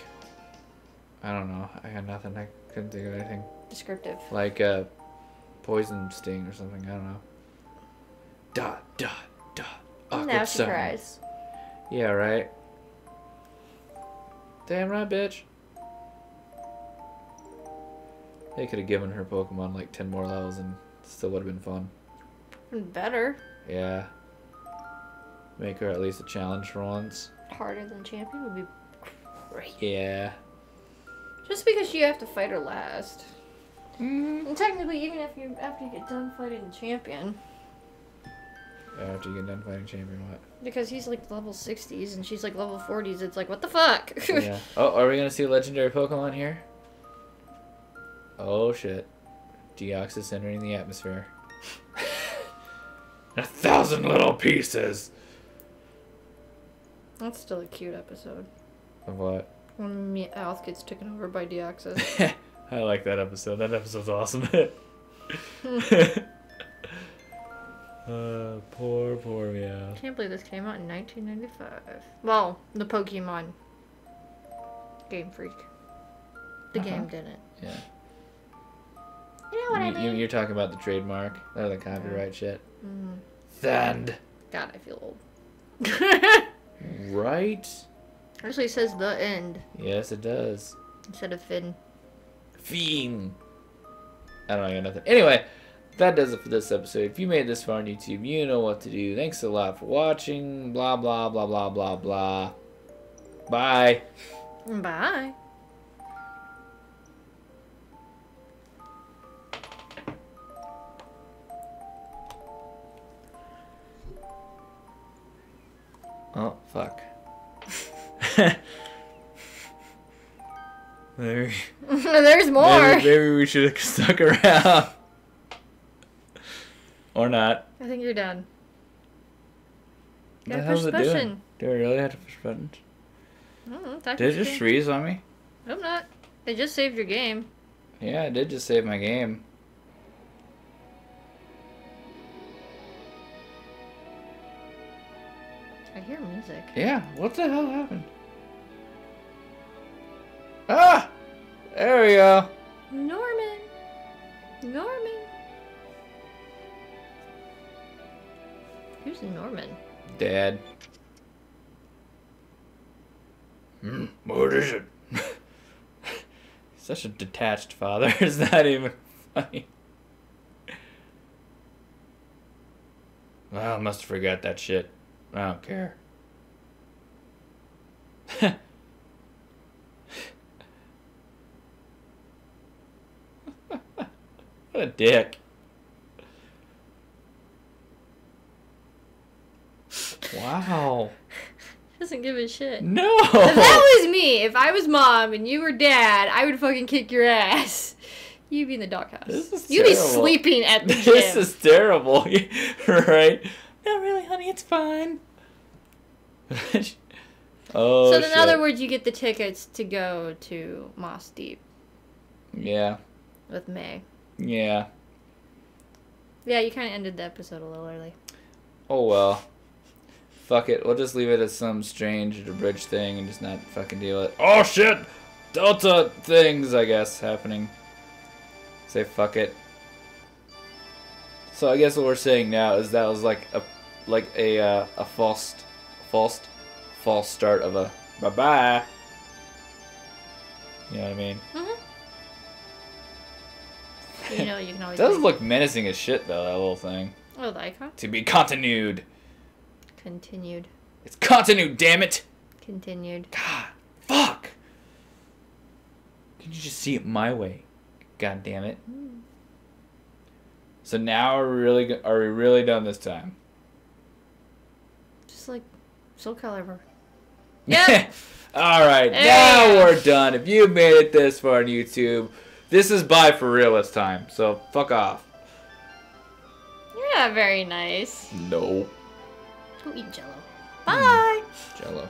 I don't know. I got nothing. I couldn't think of anything. Descriptive. Like uh poison sting or something, I don't know. Dot dot dot. Awkward now sound. surprise. Yeah, right. Damn right, bitch. They could have given her Pokemon like 10 more levels and still would have been fun. Better. Yeah. Make her at least a challenge for once. Harder than champion would be great. Yeah. Just because you have to fight her last. Mm. And technically, even if you after you get done fighting the champion, After you get done fighting champion, what? because he's like level 60s and she's like level 40s, it's like what the fuck? yeah. Oh, are we gonna see legendary Pokemon here? Oh shit. Deoxys entering the atmosphere. a thousand little pieces. That's still a cute episode. Of what? When Meowth gets taken over by Deoxys. I like that episode. That episode's awesome. Uh, poor, poor Meowth. Can't believe this came out in 1995. Well, the Pokemon Game Freak. The Uh-huh. game didn't. Yeah. You know what I You, you, mean? you're talking about the trademark, or the copyright shit. Mm. God, I feel old. Right? Actually, it says the end Yes, it does. instead of Finn. Fiend. I don't know, I got nothing. Anyway, that does it for this episode. If you made this far on YouTube, you know what to do. Thanks a lot for watching. Blah, blah, blah, blah, blah, blah. Bye. Bye. Oh, fuck. There. There's more. Maybe, maybe we should have stuck around or not. I think you're done. Gotta the hell's it doing? Do I really have to push buttons? That Did it just freeze on me? I'm not. It just saved your game. Yeah, I did just save my game. I hear music. Yeah, what the hell happened? Ah! There we go. Norman. Norman. Who's Norman? Dad. Hmm, what is it? Such a detached father. Is that even funny? Well, I must have forgot that shit. I don't care. what a dick. Wow. Doesn't give a shit. No. If that was me, if I was mom and you were dad, I would fucking kick your ass. You'd be in the doghouse. This is You'd be sleeping at the gym. This is terrible, right? Not really, honey, it's fine. oh, so in shit. other words, you get the tickets to go to Mossdeep yeah, with May. yeah. Yeah, you kind of ended the episode a little early. Oh well. Fuck it. We'll just leave it as some strange bridge thing and just not fucking deal with it. Oh shit! Delta things, I guess, happening. Say fuck it. So I guess what we're saying now is that was like a like a uh, a false false false start of a bye bye. You know what I mean? You know, you can It does look menacing as shit though, that little thing. Oh, the icon. To be continued. Continued. It's continued, damn it! Continued. God, fuck! Can you just see it my way? God damn it! So now are we really are we really done this time? Just like Soul Calibur. Yep. All right, Yeah. now we're done. If you made it this far on YouTube, this is bye for real this time. So fuck off. You're not very nice. No, Go eat Jello. Bye. Hmm. Jello.